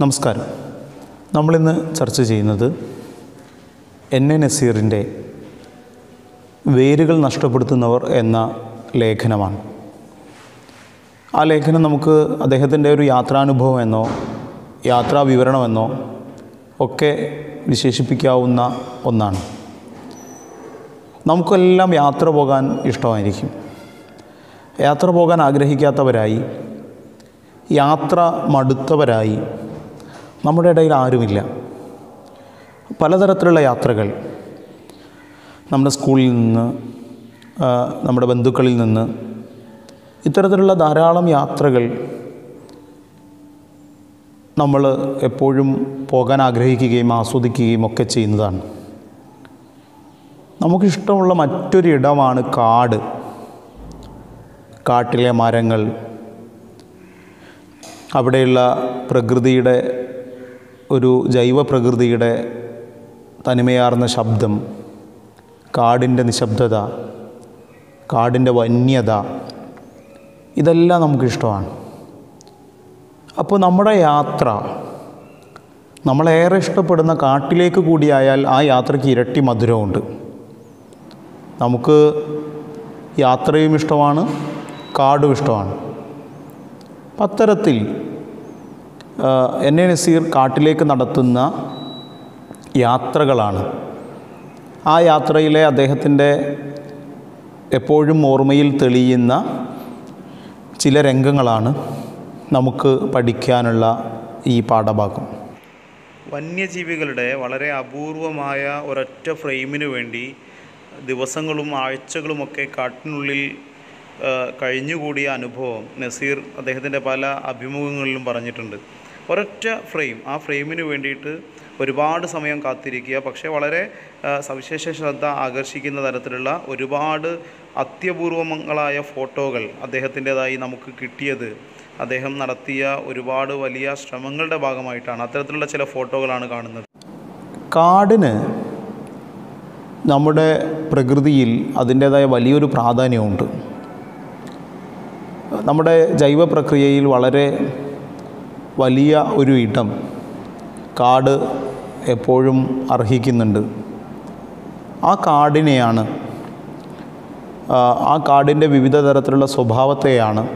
നമസ്കാരം. നമ്മളിന്ന് ചർച്ച ചെയ്യുന്നത് എൻ എ നസീറിന്റെ വേരുകൾ നഷ്ടപ്പെടുത്തുന്നവർ എന്ന ലേഖനമാണ്. ആ ലേഖനം നമുക്ക് അദ്ദേഹത്തിന്റെ ഒരു യാത്രാനുഭവമെന്നോ യാത്രാ വിവരണമെന്നോ ഒക്കെ വിശേഷിപ്പിക്കാവുന്ന ഒന്നാണ്. നമുക്കെല്ലാം യാത്ര പോകാൻ ഇഷ്ടമായിരിക്കും. യാത്ര പോകാൻ ആഗ്രഹിക്കാത്തവരായി യാത്ര മടുത്തവരായി നമ്മുടെ ഇടയിൽ ആരുമില്ല. പലതരത്തിലുള്ള യാത്രകൾ. നമ്മുടെ സ്കൂളിൽ നിന്ന് നമ്മുടെ ബന്ധുക്കളിൽ നിന്ന് ഇത്തരത്തിലുള്ള ധാരാളം യാത്രകൾ നമ്മൾ എപ്പോഴും പോകാൻ ആഗ്രഹിക്കുകയും ആസ്വദിക്കുകയും ഒക്കെ ചെയ്യുന്നതാണ്. നമുക്കിഷ്ടമുള്ള മറ്റൊരു ഇടമാണ് കാട്. കാട്ടിലെ മരങ്ങൾ. അവിടെയുള്ള പ്രകൃതിയുടെ ഒരു ജൈവ പ്രകൃതിയുടെ തനിമയാർന്ന ശബ്ദം കാടിന്റെ നിശബ്ദത കാടിന്റെ വന്യത ഇതെല്ലാം നമുക്കിഷ്ടമാണ്. അപ്പോൾ നമ്മുടെ യാത്ര നമ്മളേറെ ഇഷ്ടപ്പെടുന്ന കാട്ടിലേക്ക് കൂടിയായാൽ ആ യാത്രയ്ക്ക് ഇരട്ടി മധുരമുണ്ട്. നമുക്ക് യാത്രയും ഇഷ്ടമാണ് കാടും ഇഷ്ടമാണ്. അത്തരത്തിൽ എൻ എ നസീർ കാട്ടിലേക്ക് നടത്തുന്ന യാത്രകളാണ്. ആ യാത്രയിലെ അദ്ദേഹത്തിന്റെ എപ്പോഴും ഓർമ്മയിൽ തെളിയുന്ന ചില രംഗങ്ങളാണ് നമുക്ക് പഠിക്കാനുള്ള ഈ പാഠഭാഗം. വന്യജീവികളുടെ വളരെ അപൂർവമായ ഒരൊറ്റ ഫ്രെയിമിന് വേണ്ടി ദിവസങ്ങളും ആഴ്ചകളുമൊക്കെ കാട്ടിനുള്ളിൽ കഴിഞ്ഞുകൂടിയ അനുഭവം നസീർ അദ്ദേഹത്തിന്റെ പല അഭിമുഖങ്ങളിലും പറഞ്ഞിട്ടുണ്ട്. ഒരൊറ്റ ഫ്രെയിം ആ ഫ്രെയിമിന് വേണ്ടിയിട്ട് ഒരുപാട് സമയം കാത്തിരിക്കുക. പക്ഷേ വളരെ സവിശേഷ ശ്രദ്ധ ആകർഷിക്കുന്ന തരത്തിലുള്ള ഒരുപാട് അത്യപൂർവങ്ങളായ ഫോട്ടോകൾ അദ്ദേഹത്തിന്റെതായി നമുക്ക് കിട്ടിയത്. അദ്ദേഹം നടത്തിയ ഒരുപാട് വലിയ ശ്രമങ്ങളുടെ ഭാഗമായിട്ടാണ്. അത്തരത്തിലുള്ള ചില ഫോട്ടോകളാണ് കാണുന്നത്. കാടിന് നമ്മുടെ പ്രകൃതിയിൽ അതിന്റേതായ വലിയൊരു പ്രാധാന്യമുണ്ട്. നമ്മുടെ ജൈവ പ്രക്രിയയിൽ വളരെ വലിയ ഒരു ഇടം കാട് എപ്പോഴും അർഹിക്കുന്നുണ്ട്. ആ കാടിനെയാണ് ആ, കാടിന്റെ വിവിധ തരത്തിലുള്ള സ്വഭാവത്തെയാണ്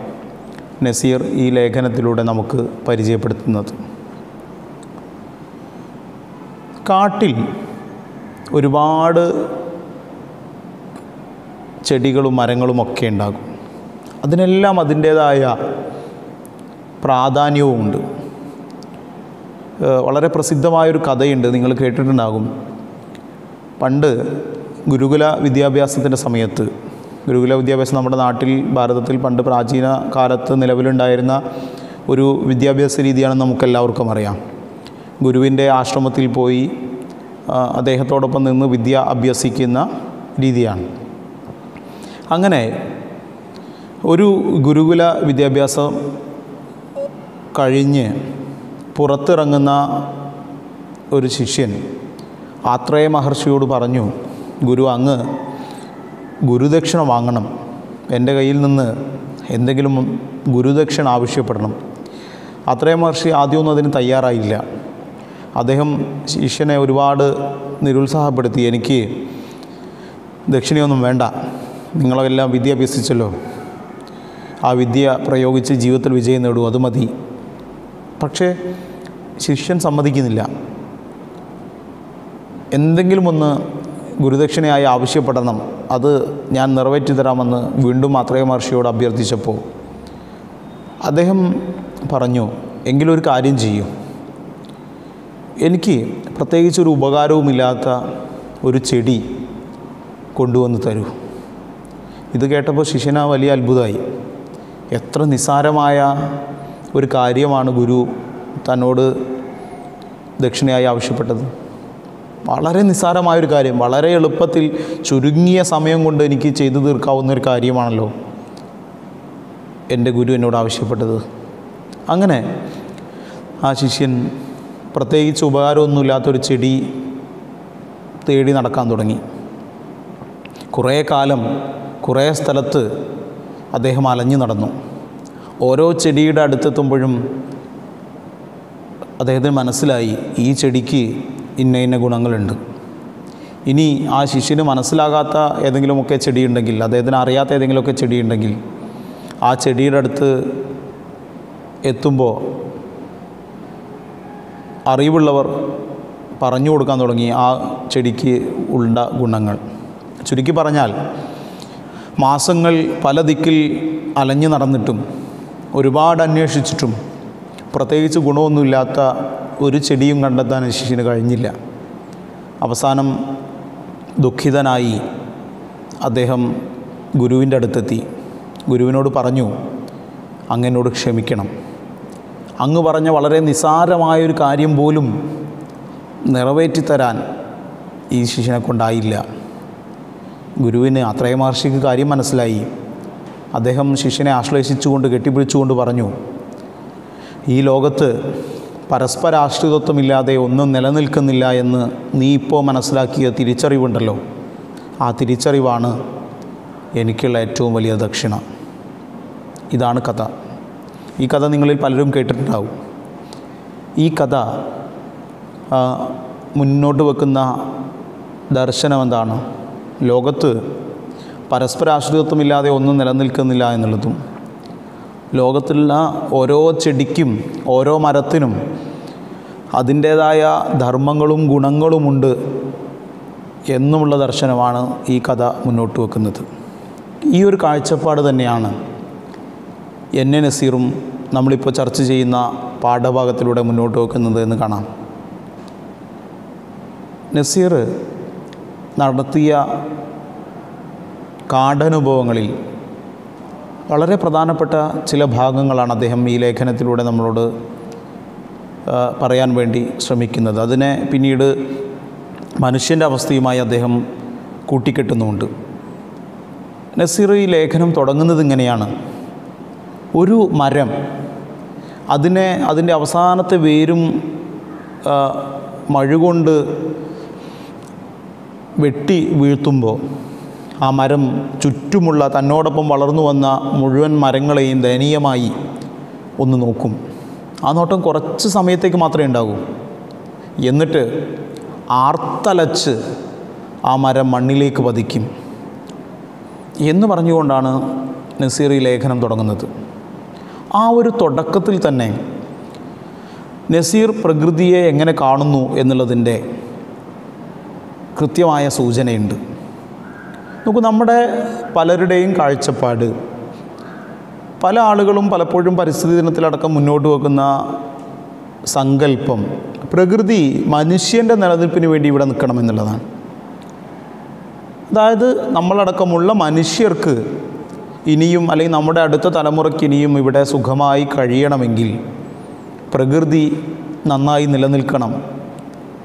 നസീർ ഈ ലേഖനത്തിലൂടെ നമുക്ക് പരിചയപ്പെടുത്തുന്നത്. കാട്ടിൽ ഒരുപാട് ചെടികളും മരങ്ങളും ഒക്കെ ഉണ്ടാകും. അതിനെല്ലാം അതിന്റേതായ പ്രാധാന്യവുമുണ്ട്. വളരെ പ്രസിദ്ധമായൊരു കഥയുണ്ട് നിങ്ങൾ കേട്ടിട്ടുണ്ടാകും. പണ്ട് ഗുരുകുല വിദ്യാഭ്യാസത്തിന്റെ സമയത്ത് ഗുരുകുല വിദ്യാഭ്യാസം നമ്മുടെ നാട്ടിൽ ഭാരതത്തിൽ പണ്ട് പ്രാചീന കാലത്ത് നിലവിലുണ്ടായിരുന്ന ഒരു വിദ്യാഭ്യാസ രീതിയാണെന്ന് നമുക്കെല്ലാവർക്കും അറിയാം. ഗുരുവിന്റെ ആശ്രമത്തിൽ പോയി അദ്ദേഹത്തോടൊപ്പം നിന്ന് വിദ്യ അഭ്യസിക്കുന്ന രീതിയാണ്. അങ്ങനെ ഒരു ഗുരുകുല വിദ്യാഭ്യാസം കഴിഞ്ഞ് പുറത്തിറങ്ങുന്ന ഒരു ശിഷ്യൻ ആത്രേയ മഹർഷിയോട് പറഞ്ഞു ഗുരു അങ്ങ് ഗുരുദക്ഷിണ വാങ്ങണം. എന്റെ കയ്യിൽ നിന്ന് എന്തെങ്കിലും ഗുരുദക്ഷിണ ആവശ്യപ്പെടണം. ആത്രേയ മഹർഷി ആദ്യമൊന്നും അതിന് തയ്യാറായില്ല. അദ്ദേഹം ശിഷ്യനെ ഒരുപാട് നിരുത്സാഹപ്പെടുത്തി എനിക്ക് ദക്ഷിണയൊന്നും വേണ്ട. നിങ്ങളെല്ലാം വിദ്യ അഭ്യസിച്ചല്ലോ. ആ വിദ്യ പ്രയോഗിച്ച് ജീവിതത്തിൽ വിജയം നേടൂ. അത് മതി. പക്ഷേ ശിഷ്യൻ സമ്മതിക്കുന്നില്ല. എന്തെങ്കിലും ഒന്ന് ഗുരുദക്ഷിണയായി ആവശ്യപ്പെടണം. അത് ഞാൻ നിറവേറ്റി തരാമെന്ന് വീണ്ടും അത്രയ മഹർഷിയോട് അഭ്യർത്ഥിച്ചപ്പോൾ അദ്ദേഹം പറഞ്ഞു എങ്കിലൊരു കാര്യം ചെയ്യൂ. എനിക്ക് പ്രത്യേകിച്ചൊരു ഉപകാരവുമില്ലാത്ത ഒരു ചെടി കൊണ്ടുവന്ന് തരൂ. ഇത് കേട്ടപ്പോൾ ശിഷ്യന വലിയ അത്ഭുതമായി. എത്ര നിസ്സാരമായ ഒരു കാര്യമാണ് ഗുരു തന്നോട് ദക്ഷിണയായി ആവശ്യപ്പെട്ടത്. വളരെ നിസ്സാരമായൊരു കാര്യം വളരെ എളുപ്പത്തിൽ ചുരുങ്ങിയ സമയം കൊണ്ട് എനിക്ക് ചെയ്തു തീർക്കാവുന്ന ഒരു കാര്യമാണല്ലോ എന്റെ ഗുരു എന്നോട് ആവശ്യപ്പെട്ടത്. അങ്ങനെ ആ ശിഷ്യൻ പ്രത്യേകിച്ച് ഉപകാരമൊന്നുമില്ലാത്തൊരു ചെടി തേടി നടക്കാൻ തുടങ്ങി. കുറേ കാലം കുറേ സ്ഥലത്ത് അദ്ദേഹം അലഞ്ഞു നടന്നു. ഓരോ ചെടിയുടെ അടുത്തെത്തുമ്പോഴും അദ്ദേഹത്തിന് മനസ്സിലായി ഈ ചെടിക്ക് ഇന്ന ഇന്ന ഗുണങ്ങളുണ്ട്. ഇനി ആ ശിഷ്യന് മനസ്സിലാകാത്ത ഏതെങ്കിലുമൊക്കെ ചെടിയുണ്ടെങ്കിൽ അദ്ദേഹത്തിന് അറിയാത്ത ഏതെങ്കിലുമൊക്കെ ചെടിയുണ്ടെങ്കിൽ ആ ചെടിയുടെ അടുത്ത് എത്തുമ്പോൾ അറിവുള്ളവർ പറഞ്ഞു കൊടുക്കാൻ തുടങ്ങി ആ ചെടിക്ക് ഉള്ള ഗുണങ്ങൾ. ചുരുക്കി പറഞ്ഞാൽ മാസങ്ങൾ പല ദിക്കിൽ അലഞ്ഞു നടന്നിട്ടും ഒരുപാട് അന്വേഷിച്ചിട്ടും പ്രത്യേകിച്ച് ഗുണമൊന്നുമില്ലാത്ത ഒരു ചെടിയും കണ്ടെത്താൻ ശിശുവിന് കഴിഞ്ഞില്ല. അവസാനം ദുഃഖിതനായി അദ്ദേഹം ഗുരുവിന്റെ അടുത്തെത്തി. ഗുരുവിനോട് പറഞ്ഞു അങ്ങനോട് ക്ഷമിക്കണം. അങ്ങ് പറഞ്ഞ വളരെ നിസാരമായൊരു കാര്യം പോലും നിറവേറ്റിത്തരാൻ ഈ ശിഷ്യനെ കൊണ്ടായില്ല ഗുരുവിന് അത്രയ മഹർഷിക്ക് കാര്യം മനസ്സിലായി. അദ്ദേഹം ശിഷ്യനെ ആശ്ലേഷിച്ചുകൊണ്ട് കെട്ടിപ്പിടിച്ചുകൊണ്ട് പറഞ്ഞു ഈ ലോകത്ത് പരസ്പരാശ്രിതത്വമില്ലാതെ ഒന്നും നിലനിൽക്കുന്നില്ല എന്ന് നീ ഇപ്പോൾ മനസ്സിലാക്കിയ തിരിച്ചറിവുണ്ടല്ലോ. ആ തിരിച്ചറിവാണ് എനിക്കുള്ള ഏറ്റവും വലിയ ദക്ഷിണ. ഇതാണ് കഥ. ഈ കഥ നിങ്ങളിൽ പലരും കേട്ടിട്ടുണ്ടാവും. ഈ കഥ മുന്നോട്ട് വെക്കുന്ന ദർശനം എന്താണ് ലോകത്ത് പരസ്പരാശ്രിതത്വമില്ലാതെ ഒന്നും നിലനിൽക്കുന്നില്ല എന്നുള്ളതും ലോകത്തിലുള്ള ഓരോ ചെടിക്കും ഓരോ മരത്തിനും അതിന്റേതായ ധർമ്മങ്ങളും ഗുണങ്ങളുമുണ്ട് എന്നുമുള്ള ദർശനമാണ് ഈ കഥ മുന്നോട്ട് വെക്കുന്നത്. ഈ ഒരു കാഴ്ചപ്പാട് തന്നെയാണ് എൻ എ നസീറും നമ്മളിപ്പോൾ ചർച്ച ചെയ്യുന്ന പാഠഭാഗത്തിലൂടെ മുന്നോട്ട് വെക്കുന്നത് എന്ന് കാണാം. നസീർ നടത്തിയ കാഠനുഭവങ്ങളിൽ വളരെ പ്രധാനപ്പെട്ട ചില ഭാഗങ്ങളാണ് അദ്ദേഹം ഈ ലേഖനത്തിലൂടെ നമ്മളോട് പറയാൻ വേണ്ടി ശ്രമിക്കുന്നത്. അതിനെ പിന്നീട് മനുഷ്യന്റെ അവസ്ഥയുമായി അദ്ദേഹം കൂട്ടിക്കെട്ടുന്നുമുണ്ട്. നസീർ ഈ ലേഖനം തുടങ്ങുന്നത് ഇങ്ങനെയാണ്. ഒരു മരം അതിനെ അതിന്റെ അവസാനത്തെ വേരും മഴുകൊണ്ട് മഴ കൊണ്ട് വെട്ടി വീഴ്ത്തുമ്പോൾ ആ മരം ചുറ്റുമുള്ള തന്നോടൊപ്പം വളർന്നു വന്ന മുഴുവൻ മരങ്ങളെയും ദയനീയമായി ഒന്ന് നോക്കും. ആ നോട്ടം കുറച്ച് സമയത്തേക്ക് മാത്രമേ ഉണ്ടാകൂ. എന്നിട്ട് ആർത്തലച്ച് ആ മരം മണ്ണിലേക്ക് പതിക്കും. എന്ന് പറഞ്ഞുകൊണ്ടാണ് നസീർ ഈ ലേഖനം തുടങ്ങുന്നത്. ആ ഒരു തുടക്കത്തിൽ തന്നെ നസീർ പ്രകൃതിയെ എങ്ങനെ കാണുന്നു എന്നുള്ളതിന്റെ കൃത്യമായ സൂചനയുണ്ട്. നോക്കൂ നമ്മുടെ പലരുടെയും കാഴ്ചപ്പാട്. പല ആളുകളും പലപ്പോഴും പരിസ്ഥിതി ദിനത്തിലടക്കം മുന്നോട്ട് വെക്കുന്ന സങ്കല്പം പ്രകൃതി മനുഷ്യന്റെ നിലനിൽപ്പിന് വേണ്ടി ഇവിടെ നിൽക്കണമെന്നുള്ളതാണ് അതായത് നമ്മളടക്കമുള്ള മനുഷ്യർക്ക് ഇനിയും അല്ലെങ്കിൽ നമ്മുടെ അടുത്ത തലമുറയ്ക്ക് ഇനിയും ഇവിടെ സുഖമായി കഴിയണമെങ്കിൽ പ്രകൃതി നന്നായി നിലനിൽക്കണം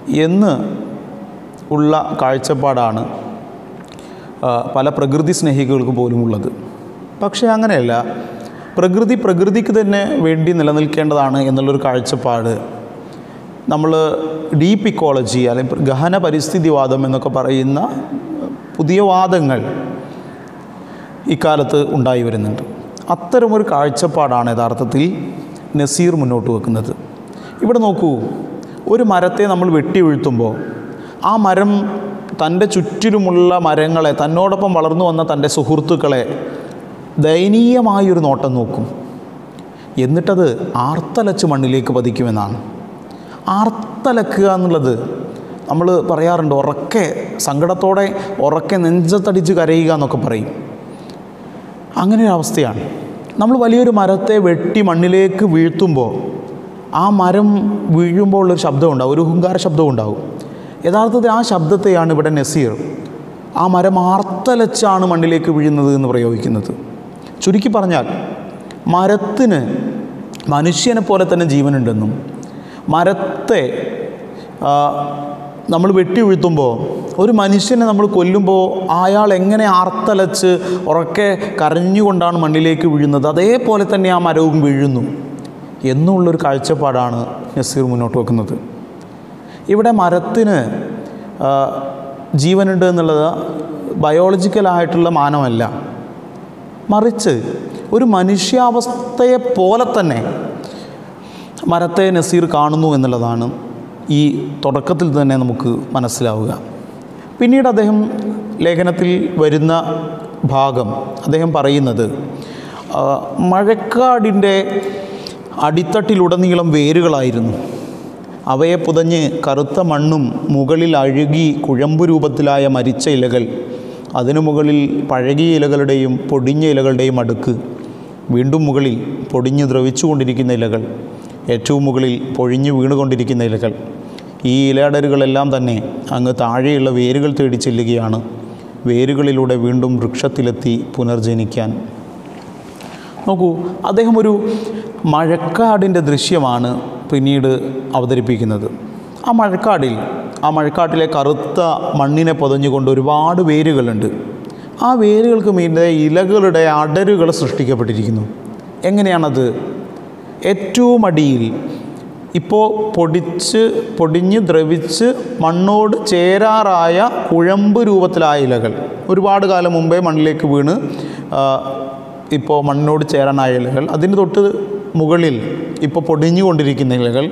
എന്ന് ഉള്ള കാഴ്ചപ്പാടാണ് പല പ്രകൃതി സ്നേഹികൾക്ക് പോലും ഉള്ളത് പക്ഷേ അങ്ങനെയല്ല. പ്രകൃതി പ്രകൃതിക്ക് തന്നെ വേണ്ടി നിലനിൽക്കേണ്ടതാണ് എന്നുള്ളൊരു കാഴ്ചപ്പാട് നമ്മൾ ഡീപ്പ് ഇക്കോളജി അല്ലെങ്കിൽ ഗഹന പരിസ്ഥിതിവാദം എന്നൊക്കെ പറയുന്ന പുതിയ വാദങ്ങൾ ഇക്കാലത്ത് ഉണ്ടായി വരുന്നുണ്ട്. അത്തരമൊരു കാഴ്ചപ്പാടാണ് യഥാർത്ഥത്തിൽ നസീർ മുന്നോട്ട് വെക്കുന്നത്. ഇവിടെ നോക്കൂ. ഒരു മരത്തെ നമ്മൾ വെട്ടി വീഴ്ത്തുമ്പോൾ ആ മരം തന്റെ ചുറ്റിലുമുള്ള മരങ്ങളെ തന്നോടൊപ്പം വളർന്നു വന്ന തന്റെ സുഹൃത്തുക്കളെ ദയനീയമായൊരു നോട്ടം നോക്കും. എന്നിട്ടത് ആർത്തലച്ച് മണ്ണിലേക്ക് പതിക്കുമെന്നാണ്. ആർത്തലക്കുക എന്നുള്ളത് നമ്മൾ പറയാറുണ്ട് ഉറക്കെ സങ്കടത്തോടെ ഉറക്കെ നെഞ്ചത്തടിച്ച് കരയുക എന്നൊക്കെ പറയും. അങ്ങനെ ഒരു അവസ്ഥയാണ്. നമ്മൾ വലിയൊരു മരത്തെ വെട്ടി മണ്ണിലേക്ക് വീഴ്ത്തുമ്പോൾ ആ മരം വീഴുമ്പോൾ ഉള്ളൊരു ശബ്ദമുണ്ടാവും ഒരു ഹുങ്കാര ശബ്ദവും ഉണ്ടാവും. യഥാർത്ഥത്തിൽ ആ ശബ്ദത്തെയാണ് ഇവിടെ നസീർ. ആ മരം ആർത്തലച്ചാണ് മണ്ണിലേക്ക് വീഴുന്നത് എന്ന് പ്രയോഗിക്കുന്നത്. ചുരുക്കി പറഞ്ഞാൽ മരത്തിന് മനുഷ്യനെ പോലെ തന്നെ ജീവനുണ്ടെന്നും മരത്തെ നമ്മൾ വെട്ടി വീഴ്ത്തുമ്പോൾ ഒരു മനുഷ്യനെ നമ്മൾ കൊല്ലുമ്പോൾ അയാൾ എങ്ങനെ ആർത്തലച്ച് ഉറക്കെ കരഞ്ഞുകൊണ്ടാണ് മണ്ണിലേക്ക് വീഴുന്നത്? അതേപോലെ തന്നെ ആ മരവും വീഴുന്നു എന്നുള്ളൊരു കാഴ്ചപ്പാടാണ് നസീർ മുന്നോട്ട് വെക്കുന്നത്. ഇവിടെ മരത്തിന് ജീവനുണ്ട് എന്നുള്ളത് ബയോളജിക്കലായിട്ടുള്ള മാനമല്ല. മറിച്ച് ഒരു മനുഷ്യാവസ്ഥയെ പോലെ തന്നെ മരത്തെ നസീർ കാണുന്നു എന്നുള്ളതാണ് ഈ തുടക്കത്തിൽ തന്നെ നമുക്ക് മനസ്സിലാവുക. പിന്നീട് അദ്ദേഹം ലേഖനത്തിൽ വരുന്ന ഭാഗം അദ്ദേഹം പറയുന്നത് മഴക്കാടിന്റെ അടിത്തട്ടിലുടനീളം വേരുകളായിരുന്നു. അവയെ പുതഞ്ഞ് കറുത്ത മണ്ണും മുകളിൽ അഴുകി കുഴമ്പു രൂപത്തിലായ മരിച്ച ഇലകൾ. അതിനു മുകളിൽ പഴകിയ ഇലകളുടെയും പൊടിഞ്ഞ ഇലകളുടെയും അടുക്ക്. വീണ്ടും മുകളിൽ പൊടിഞ്ഞ് ദ്രവിച്ചുകൊണ്ടിരിക്കുന്ന ഇലകൾ. ഏറ്റവും മുകളിൽ പൊഴിഞ്ഞു വീണുകൊണ്ടിരിക്കുന്ന ഇലകൾ. ഈ ഇലയടരുകളെല്ലാം തന്നെ അങ്ങ് താഴെയുള്ള വേരുകൾ തേടി ചെല്ലുകയാണ്. വേരുകളിലൂടെ വീണ്ടും വൃക്ഷത്തിലെത്തി പുനർജനിക്കാൻ. നോക്കൂ അദ്ദേഹം ഒരു മഴക്കാടിന്റെ ദൃശ്യമാണ് പിന്നീട് അവതരിപ്പിക്കുന്നത്. ആ മഴക്കാടിൽ ആ മഴക്കാട്ടിലെ കറുത്ത മണ്ണിനെ പൊതഞ്ഞുകൊണ്ട് ഒരുപാട് വേരുകളുണ്ട്. ആ വേരുകൾക്ക് മീതെ ഇലകളുടെ അടരുകൾ സൃഷ്ടിക്കപ്പെട്ടിരിക്കുന്നു. എങ്ങനെയാണത്? ഏറ്റവും അടിയിൽ ഇപ്പോൾ പൊടിച്ച് പൊടിഞ്ഞ് ദ്രവിച്ച് മണ്ണോട് ചേരാറായ കുഴമ്പ് രൂപത്തിലായ ഇലകൾ. ഒരുപാട് കാലം മുമ്പേ മണ്ണിലേക്ക് വീണ് ഇപ്പോൾ മണ്ണിനോട് ചേരാനായ ഇലകൾ. അതിന് തൊട്ട് മുകളിൽ ഇപ്പോൾ പൊടിഞ്ഞുകൊണ്ടിരിക്കുന്ന ഇലകൾ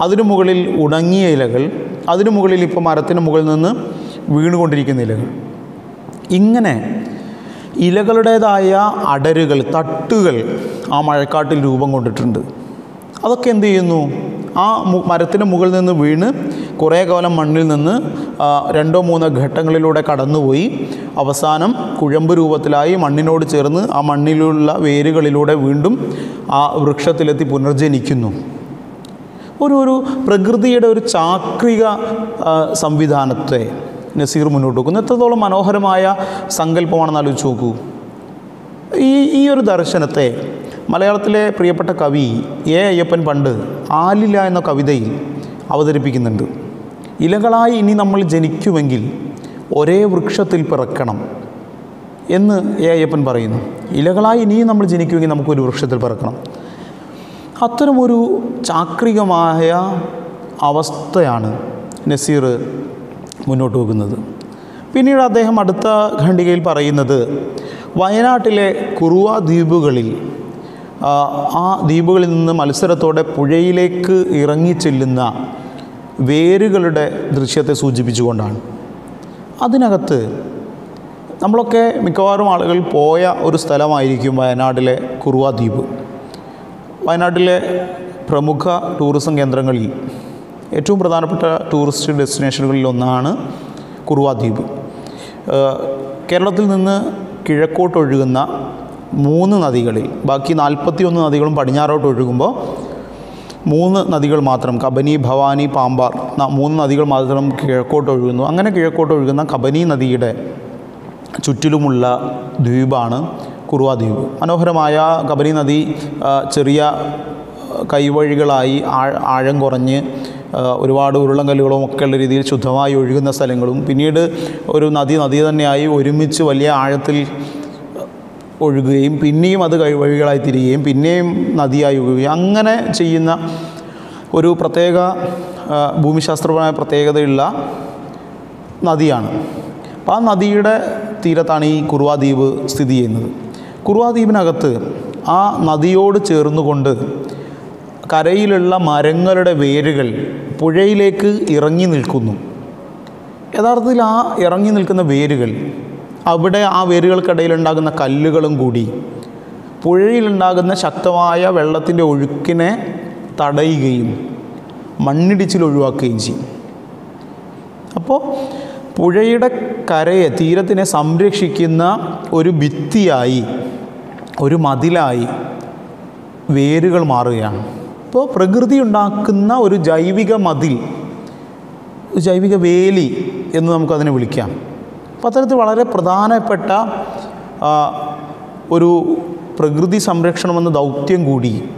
അതിനു മുകളിൽ ഉണങ്ങിയ ഇലകൾ അതിനു മുകളിൽ ഇപ്പോൾ മരത്തിന് മുകളിൽ നിന്ന് വീണുകൊണ്ടിരിക്കുന്ന ഇലകൾ. ഇങ്ങനെ ഇലകളുടേതായ അടരുകൾ തട്ടുകൾ ആ മഴക്കാട്ടിൽ രൂപം കൊണ്ടിട്ടുണ്ട്. അതൊക്കെ എന്ത് ചെയ്യുന്നു? ആ മരത്തിന് മുകളിൽ നിന്ന് വീണ് കുറേ കാലം മണ്ണിൽ നിന്ന് രണ്ടോ മൂന്നോ ഘട്ടങ്ങളിലൂടെ കടന്നുപോയി. അവസാനം കുഴമ്പ് രൂപത്തിലായി മണ്ണിനോട് ചേർന്ന് ആ മണ്ണിലുള്ള വേരുകളിലൂടെ വീണ്ടും ആ വൃക്ഷത്തിലെത്തി പുനർജനിക്കുന്നു. ഒരു ഒരു പ്രകൃതിയുടെ ഒരു ചാക്രിക സംവിധാനത്തെ നസീർ മുന്നോട്ട് വെക്കുന്നു. എത്രത്തോളം മനോഹരമായ സങ്കല്പമാണെന്ന് ആലോചിച്ച് നോക്കൂ. ഈ ഈ ഒരു ദർശനത്തെ മലയാളത്തിലെ പ്രിയപ്പെട്ട കവി എ അയ്യപ്പൻ പണ്ട് ആലില എന്ന കവിതയിൽ അവതരിപ്പിക്കുന്നുണ്ട്. ഇലകളായി ഇനി നമ്മൾ ജനിക്കുമെങ്കിൽ ഒരേ വൃക്ഷത്തിൽ പിറക്കണം എന്ന് എ അയ്യപ്പൻ പറയുന്നു. ഇലകളായി ഇനിയും നമ്മൾ ജനിക്കുമെങ്കിൽ നമുക്കൊരു വൃക്ഷത്തിൽ പിറക്കണം. അത്തരമൊരു ചാക്രികമായ അവസ്ഥയാണ് നസീർ മുന്നോട്ട് വെക്കുന്നത്. പിന്നീട് അദ്ദേഹം അടുത്ത ഖണ്ഡികയിൽ പറയുന്നത് വയനാട്ടിലെ കുറുവ ദ്വീപുകളിൽ ആ, ദ്വീപുകളിൽ നിന്ന് മത്സരത്തോടെ പുഴയിലേക്ക് ഇറങ്ങിച്ചെല്ലുന്ന വേരുകളുടെ ദൃശ്യത്തെ സൂചിപ്പിച്ചുകൊണ്ടാണ്. അതിനകത്ത് നമ്മളൊക്കെ മിക്കവാറും ആളുകൾ പോയ ഒരു സ്ഥലമായിരിക്കും വയനാട്ടിലെ കുറുവ ദ്വീപ്. വയനാട്ടിലെ പ്രമുഖ ടൂറിസം കേന്ദ്രങ്ങളിൽ ഏറ്റവും പ്രധാനപ്പെട്ട ടൂറിസ്റ്റ് ഡെസ്റ്റിനേഷനുകളിൽ ഒന്നാണ് കുറുവ ദ്വീപ്. കേരളത്തിൽ നിന്ന് കിഴക്കോട്ടൊഴുകുന്ന മൂന്ന് നദികളിൽ ബാക്കി നാൽപ്പത്തി ഒന്ന് നദികളും പടിഞ്ഞാറോട്ട് ഒഴുകുമ്പോൾ മൂന്ന് നദികൾ മാത്രം കബനി ഭവാനി പാമ്പാർ മൂന്ന് നദികൾ മാത്രം കിഴക്കോട്ട് ഒഴുകുന്നു. അങ്ങനെ കിഴക്കോട്ട് ഒഴുകുന്ന കബനി നദിയുടെ ചുറ്റിലുമുള്ള ദ്വീപാണ് കുറുവ ദ്വീപ്. മനോഹരമായ കബനി നദി ചെറിയ കൈവഴികളായി ആഴ- കുറഞ്ഞ് ഒരുപാട് ഉരുളങ്കല്ലുകളും ഒക്കെ ഉള്ള രീതിയിൽ ശുദ്ധമായി ഒഴുകുന്ന സ്ഥലങ്ങളും പിന്നീട് ഒരു നദി നദി തന്നെയായി ഒരുമിച്ച് വലിയ ആഴത്തിൽ ഒഴുകുകയും പിന്നെയും അത് വഴികളായി തിരികുകയും പിന്നെയും നദിയായി ഒഴുകുകയും അങ്ങനെ ചെയ്യുന്ന ഒരു പ്രത്യേക ഭൂമിശാസ്ത്രപരമായ പ്രത്യേകതയുള്ള നദിയാണ്. അപ്പോൾ ആ നദിയുടെ തീരത്താണ് ഈ കുറുവാദ്വീപ് സ്ഥിതി ചെയ്യുന്നത്. കുറുവാദ്വീപിനകത്ത് ആ നദിയോട് ചേർന്നുകൊണ്ട് കരയിലുള്ള മരങ്ങളുടെ വേരുകൾ പുഴയിലേക്ക് ഇറങ്ങി നിൽക്കുന്നു. യഥാർത്ഥത്തിൽ ആ ഇറങ്ങി നിൽക്കുന്ന വേരുകൾ അവിടെ ആ വേരുകൾക്കിടയിൽ ഉണ്ടാകുന്ന കല്ലുകളും കൂടി. പുഴയിലുണ്ടാകുന്ന ശക്തമായ വെള്ളത്തിന്റെ ഒഴുക്കിനെ തടയുകയും മണ്ണിടിച്ചിൽ ഒഴിവാക്കുകയും ചെയ്യും. അപ്പോൾ പുഴയുടെ കരയെ തീരത്തിനെ സംരക്ഷിക്കുന്ന ഒരു ഭിത്തിയായി ഒരു മതിലായി വേരുകൾ മാറുകയാണ്. അപ്പോൾ പ്രകൃതി ഉണ്ടാക്കുന്ന ഒരു ജൈവിക മതിൽ ജൈവിക വേലി എന്ന് നമുക്കതിനെ വിളിക്കാം. അത്തരത്തിൽ വളരെ പ്രധാനപ്പെട്ട ഒരു പ്രകൃതി സംരക്ഷണമെന്ന ദൗത്യം കൂടി.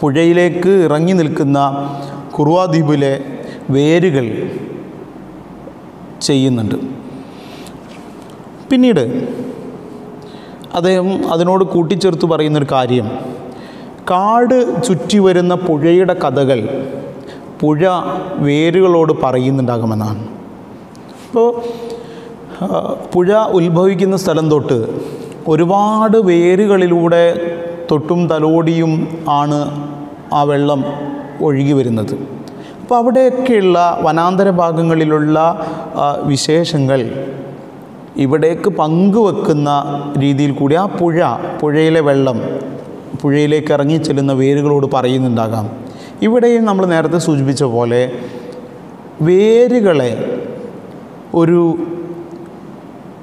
പുഴയിലേക്ക് ഇറങ്ങി നിൽക്കുന്ന കുറുവാദ്വീപിലെ വേരുകൾ ചെയ്യുന്നുണ്ട്. പിന്നീട് അദ്ദേഹം അതിനോട് കൂട്ടിച്ചേർത്ത് പറയുന്നൊരു കാര്യം. കാട് ചുറ്റി വരുന്ന പുഴയുടെ കഥകൾ പുഴ വേരുകളോട് പറയുന്നുണ്ടാകുമെന്നാണ്. അപ്പോൾ പുഴ ഉത്ഭവിക്കുന്ന സ്ഥലം തൊട്ട് ഒരുപാട് വേരുകളിലൂടെ തൊട്ടും തലോടിയും ആണ് ആ വെള്ളം ഒഴുകി വരുന്നത്. അപ്പോൾ അവിടെയൊക്കെയുള്ള വനാന്തര ഭാഗങ്ങളിലുള്ള വിശേഷങ്ങൾ ഇവിടേക്ക് പങ്കുവെക്കുന്ന രീതിയിൽ കൂടി ആ പുഴ പുഴയിലെ വെള്ളം പുഴയിലേക്ക് ഇറങ്ങി ചെല്ലുന്ന വേരുകളോട് പറയുന്നുണ്ടാകാം. ഇവിടെയും നമ്മൾ നേരത്തെ സൂചിപ്പിച്ച പോലെ വേരുകളെ ഒരു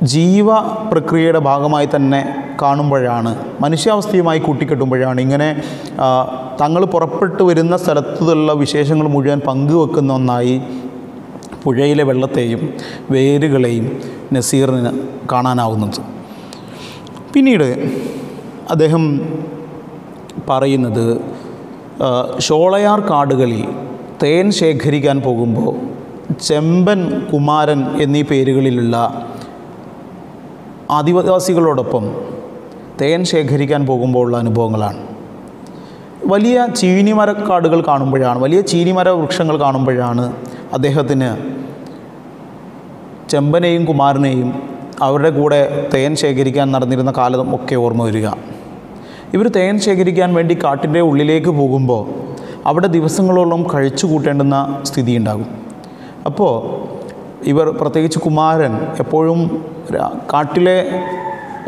ജീവ പ്രക്രിയയുടെ ഭാഗമായി തന്നെ കാണുമ്പോഴാണ് മനുഷ്യാവസ്ഥയുമായി കൂട്ടിക്കെട്ടുമ്പോഴാണ് ഇങ്ങനെ തങ്ങൾ പുറപ്പെട്ടു വരുന്ന സ്ഥലത്തുള്ള വിശേഷങ്ങൾ മുഴുവൻ പങ്കുവെക്കുന്ന ഒന്നായി പുഴയിലെ വെള്ളത്തെയും വേരുകളെയും നസീറിന് കാണാനാവുന്നത്. പിന്നീട് അദ്ദേഹം പറയുന്നത് ഷോളയാർ കാടുകളിൽ തേൻ ശേഖരിക്കാൻ പോകുമ്പോൾ ചെമ്പൻ കുമാരൻ എന്നീ പേരുകളിലുള്ള ആദിവാസികളോടൊപ്പം തേൻ ശേഖരിക്കാൻ പോകുമ്പോഴുള്ള അനുഭവങ്ങളാണ്. വലിയ ചീനിമരക്കാടുകൾ കാണുമ്പോഴാണ് വലിയ ചീനിമര വൃക്ഷങ്ങൾ കാണുമ്പോഴാണ് അദ്ദേഹത്തിന് ചെമ്പനെയും കുമാരനെയും അവരുടെ കൂടെ തേൻ ശേഖരിക്കാൻ നടന്നിരുന്ന കാലം ഒക്കെ ഓർമ്മ വരിക. ഇവർ തേൻ ശേഖരിക്കാൻ വേണ്ടി കാട്ടിന്റെ ഉള്ളിലേക്ക് പോകുമ്പോൾ അവിടെ ദിവസങ്ങളോളം കഴിച്ചു കൂട്ടേണ്ടുന്ന സ്ഥിതി ഉണ്ടാകും അപ്പോൾ ഇവർ പ്രത്യേകിച്ച് കുമാരൻ എപ്പോഴും കാട്ടിലെ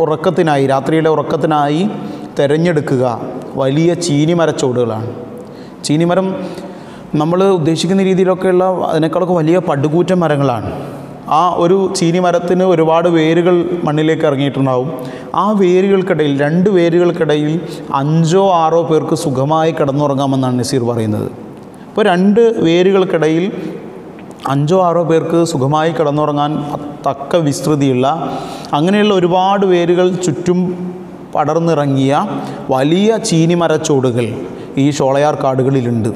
ഉറക്കത്തിനായി രാത്രിയിലെ ഉറക്കത്തിനായി തിരഞ്ഞെടുക്കുക വലിയ ചീനിമരച്ചോടുകളാണ്. ചീനിമരം നമ്മൾ ഉദ്ദേശിക്കുന്ന രീതിയിലൊക്കെയുള്ള അതിനേക്കാളൊക്കെ വലിയ പടുകൂറ്റ മരങ്ങളാണ് ആ ഒരു ചീനി മരത്തിന് ഒരുപാട് വേരുകൾ മണ്ണിലേക്ക് ഇറങ്ങിയിട്ടുണ്ടാവും. ആ വേരുകൾക്കിടയിൽ രണ്ട് വേരുകൾക്കിടയിൽ അഞ്ചോ ആറോ പേർക്ക് സുഖമായി കിടന്നുറങ്ങാമെന്നാണ് നസീർ പറയുന്നത്. അപ്പോൾ രണ്ട് വേരുകൾക്കിടയിൽ അഞ്ചോ ആറോ പേർക്ക് സുഖമായി കിടന്നുറങ്ങാൻ തക്ക വിസ്തൃതിയുള്ള അങ്ങനെയുള്ള ഒരുപാട് വേരുകൾ ചുറ്റും പടർന്നിറങ്ങിയ വലിയ ചീനിമരച്ചോടുകൾ ഈ ഷോളയാർ കാടുകളിലുണ്ട്.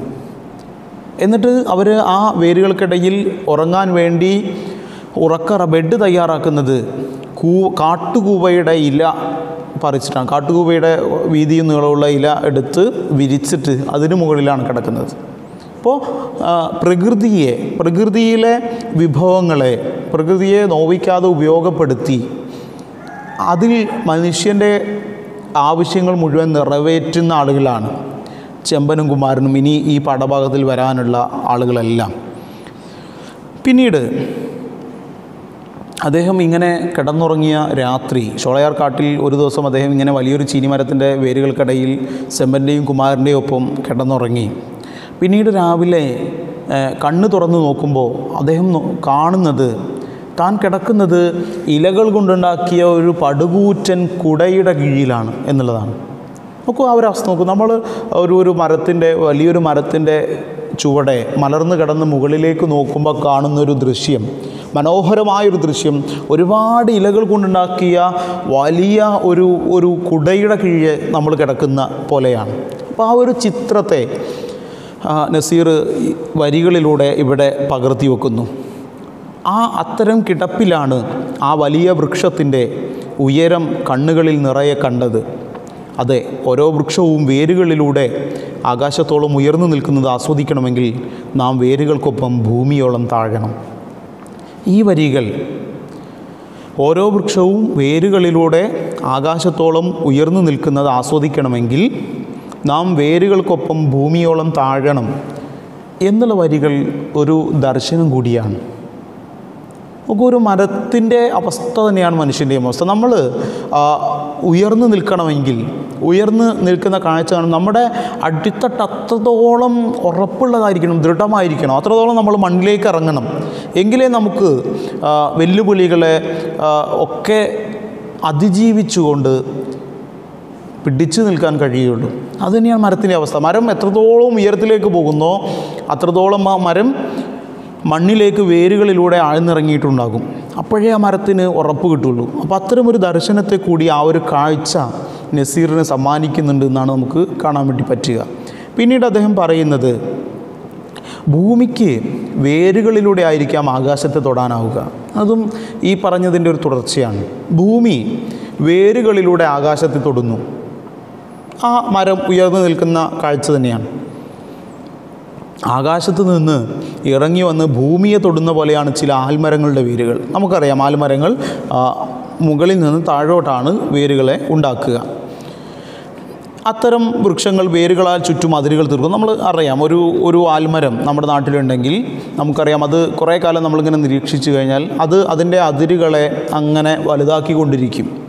എന്നിട്ട് അവർ ആ വേരുകൾക്കിടയിൽ ഉറങ്ങാൻ വേണ്ടി ഉറക്കറ ബെഡ് തയ്യാറാക്കുന്നത് കൂ കാട്ടുകൂവയുടെ ഇല പറിച്ചിട്ടാണ്. കാട്ടുകൂവയുടെ വീതിയും നീളമുള്ള ഇല എടുത്ത് വിരിച്ചിട്ട് അതിന് മുകളിലാണ് കിടക്കുന്നത്. അപ്പോൾ പ്രകൃതിയെ പ്രകൃതിയിലെ വിഭവങ്ങളെ പ്രകൃതിയെ നോവിക്കാതെ ഉപയോഗപ്പെടുത്തി അതിൽ മനുഷ്യന്റെ ആവശ്യങ്ങൾ മുഴുവൻ നിറവേറ്റുന്ന ആളുകളാണ് ചെമ്പനും കുമാരനും ഇനി ഈ പാഠഭാഗത്തിൽ വരാനുള്ള ആളുകളെല്ലാം. പിന്നീട് അദ്ദേഹം ഇങ്ങനെ കിടന്നുറങ്ങിയ രാത്രി ഷോളയാർ കാട്ടിൽ ഒരു ദിവസം അദ്ദേഹം ഇങ്ങനെ വലിയൊരു ചീനിമരത്തിന്റെ വേരുകൾക്കിടയിൽ ചെമ്പന്റെയും കുമാരന്റെയും ഒപ്പം കിടന്നുറങ്ങി. പിന്നീട് രാവിലെ കണ്ണു തുറന്ന് നോക്കുമ്പോൾ അദ്ദേഹം കാണുന്നത് താൻ കിടക്കുന്നത് ഇലകൾ കൊണ്ടുണ്ടാക്കിയ ഒരു പടുകൂറ്റൻ കുടയുടെ കീഴിലാണ് എന്നുള്ളതാണ്. നോക്കൂ ആ ഒരു അവസ്ഥ നോക്കൂ. നമ്മൾ ഒരു ഒരു മരത്തിന്റെ വലിയൊരു മരത്തിന്റെ ചുവടെ മലർന്നു കിടന്ന് മുകളിലേക്ക് നോക്കുമ്പോൾ കാണുന്നൊരു ദൃശ്യം മനോഹരമായൊരു ദൃശ്യം ഒരുപാട് ഇലകൾ കൊണ്ടുണ്ടാക്കിയ വലിയ ഒരു ഒരു കുടയുടെ കീഴെ നമ്മൾ കിടക്കുന്ന പോലെയാണ്. അപ്പോൾ ആ ഒരു ചിത്രത്തെ നസീർ വരികളിലൂടെ ഇവിടെ പകർത്തി വെക്കുന്നു. ആ അത്തരം കിടപ്പിലാണ് ആ വലിയ വൃക്ഷത്തിന്റെ ഉയരം കണ്ണുകളിൽ നിറയെ കണ്ടത്. അതെ ഓരോ വൃക്ഷവും വേരുകളിലൂടെ ആകാശത്തോളം ഉയർന്നു നിൽക്കുന്നത് ആസ്വദിക്കണമെങ്കിൽ നാം വേരുകൾക്കൊപ്പം ഭൂമിയോളം താഴണം. ഈ വരികൾ ഓരോ വൃക്ഷവും വേരുകളിലൂടെ ആകാശത്തോളം ഉയർന്നു നിൽക്കുന്നത് ആസ്വദിക്കണമെങ്കിൽ നാം വേരുകൾക്കൊപ്പം ഭൂമിയോളം താഴണം എന്നുള്ള വരികൾ ഒരു ദർശനം കൂടിയാണ്. നമുക്ക് ഒരു മരത്തിന്റെ അവസ്ഥ തന്നെയാണ് മനുഷ്യന്റെയും അവസ്ഥ. നമ്മൾ ഉയർന്നു നിൽക്കണമെങ്കിൽ ഉയർന്നു നിൽക്കുന്ന കാഴ്ച കാണും നമ്മുടെ അടിത്തട്ട് അത്രത്തോളം ഉറപ്പുള്ളതായിരിക്കണം ദൃഢമായിരിക്കണം. അത്രത്തോളം നമ്മൾ മണ്ണിലേക്ക് ഇറങ്ങണം. എങ്കിലേ നമുക്ക് വെല്ലുവിളികളെ ഒക്കെ അതിജീവിച്ചുകൊണ്ട് പിടിച്ചു നിൽക്കാൻ കഴിയുള്ളൂ. അത് തന്നെയാണ് മരത്തിന്റെ അവസ്ഥ. മരം എത്രത്തോളം ഉയരത്തിലേക്ക് പോകുന്നോ അത്രത്തോളം ആ മരം മണ്ണിലേക്ക് വേരുകളിലൂടെ ആഴ്ന്നിറങ്ങിയിട്ടുണ്ടാകും. അപ്പോഴേ ആ മരത്തിന് ഉറപ്പ് കിട്ടുള്ളൂ. അപ്പോൾ അത്തരം ഒരു ദർശനത്തെ കൂടി ആ ഒരു കാഴ്ച നസീറിനെ സമ്മാനിക്കുന്നുണ്ട് എന്നാണ് നമുക്ക് കാണാൻ വേണ്ടി പറ്റുക. പിന്നീട് അദ്ദേഹം പറയുന്നത് ഭൂമിക്ക് വേരുകളിലൂടെ ആയിരിക്കാം ആകാശത്തെ തൊടാനാവുക. അതും ഈ പറഞ്ഞതിന്റെ ഒരു തുടർച്ചയാണ്. ഭൂമി വേരുകളിലൂടെ ആകാശത്തെ തൊടുന്നു. ആ മരം ഉയർന്നു നിൽക്കുന്ന കാഴ്ച തന്നെയാണ്. ആകാശത്ത് നിന്ന് ഇറങ്ങി വന്ന് ഭൂമിയെ തൊടുന്ന പോലെയാണ് ചില ആൽമരങ്ങളുടെ വേരുകൾ. നമുക്കറിയാം ആൽമരങ്ങൾ മുകളിൽ നിന്ന് താഴോട്ടാണ് വേരുകളെ ഉണ്ടാക്കുക. അത്തരം വൃക്ഷങ്ങൾ വേരുകളാൽ ചുറ്റും അതിരുകൾ തീർക്കും. നമ്മൾ അറിയാം ഒരു ഒരു ആൽമരം നമ്മുടെ നാട്ടിലുണ്ടെങ്കിൽ നമുക്കറിയാം അത് കുറേ കാലം നമ്മളിങ്ങനെ നിരീക്ഷിച്ചു കഴിഞ്ഞാൽ അത് അതിന്റെ അതിരുകളെ അങ്ങനെ വലുതാക്കിക്കൊണ്ടിരിക്കും.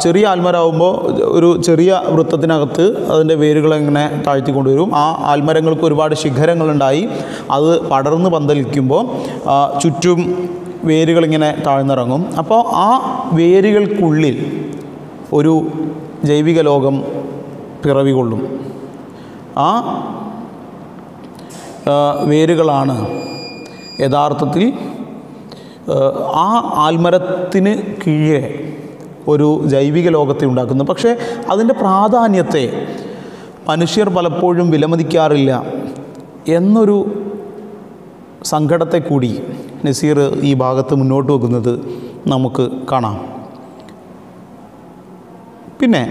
ചെറിയ ആൽമരാകുമ്പോൾ ഒരു ചെറിയ വൃത്തത്തിനകത്ത് അതിന്റെ വേരുകൾ ഇങ്ങനെ താഴ്ത്തി കൊണ്ടുവരും ആ ആൽമരങ്ങൾക്ക് ഒരുപാട് ശിഖരങ്ങളുണ്ടായി. അത് പടർന്ന് പന്തലിക്കുമ്പോൾ ചുറ്റും വേരുകളിങ്ങനെ താഴ്ന്നിറങ്ങും. അപ്പോൾ ആ വേരുകൾക്കുള്ളിൽ ഒരു ജൈവിക ലോകം പിറവികൊള്ളും. ആ വേരുകളാണ് യഥാർത്ഥത്തിൽ ആ ആൽമരത്തിന് കീഴെ ഒരു ജൈവിക ലോകത്തെ ഉണ്ടാക്കുന്നു. പക്ഷേ അതിന്റെ പ്രാധാന്യത്തെ മനുഷ്യർ പലപ്പോഴും വിലമതിക്കാറില്ല എന്നൊരു സങ്കടത്തെ കൂടി നസീർ ഈ ഭാഗത്ത് മുന്നോട്ട് വെക്കുന്നത് നമുക്ക് കാണാം. പിന്നെ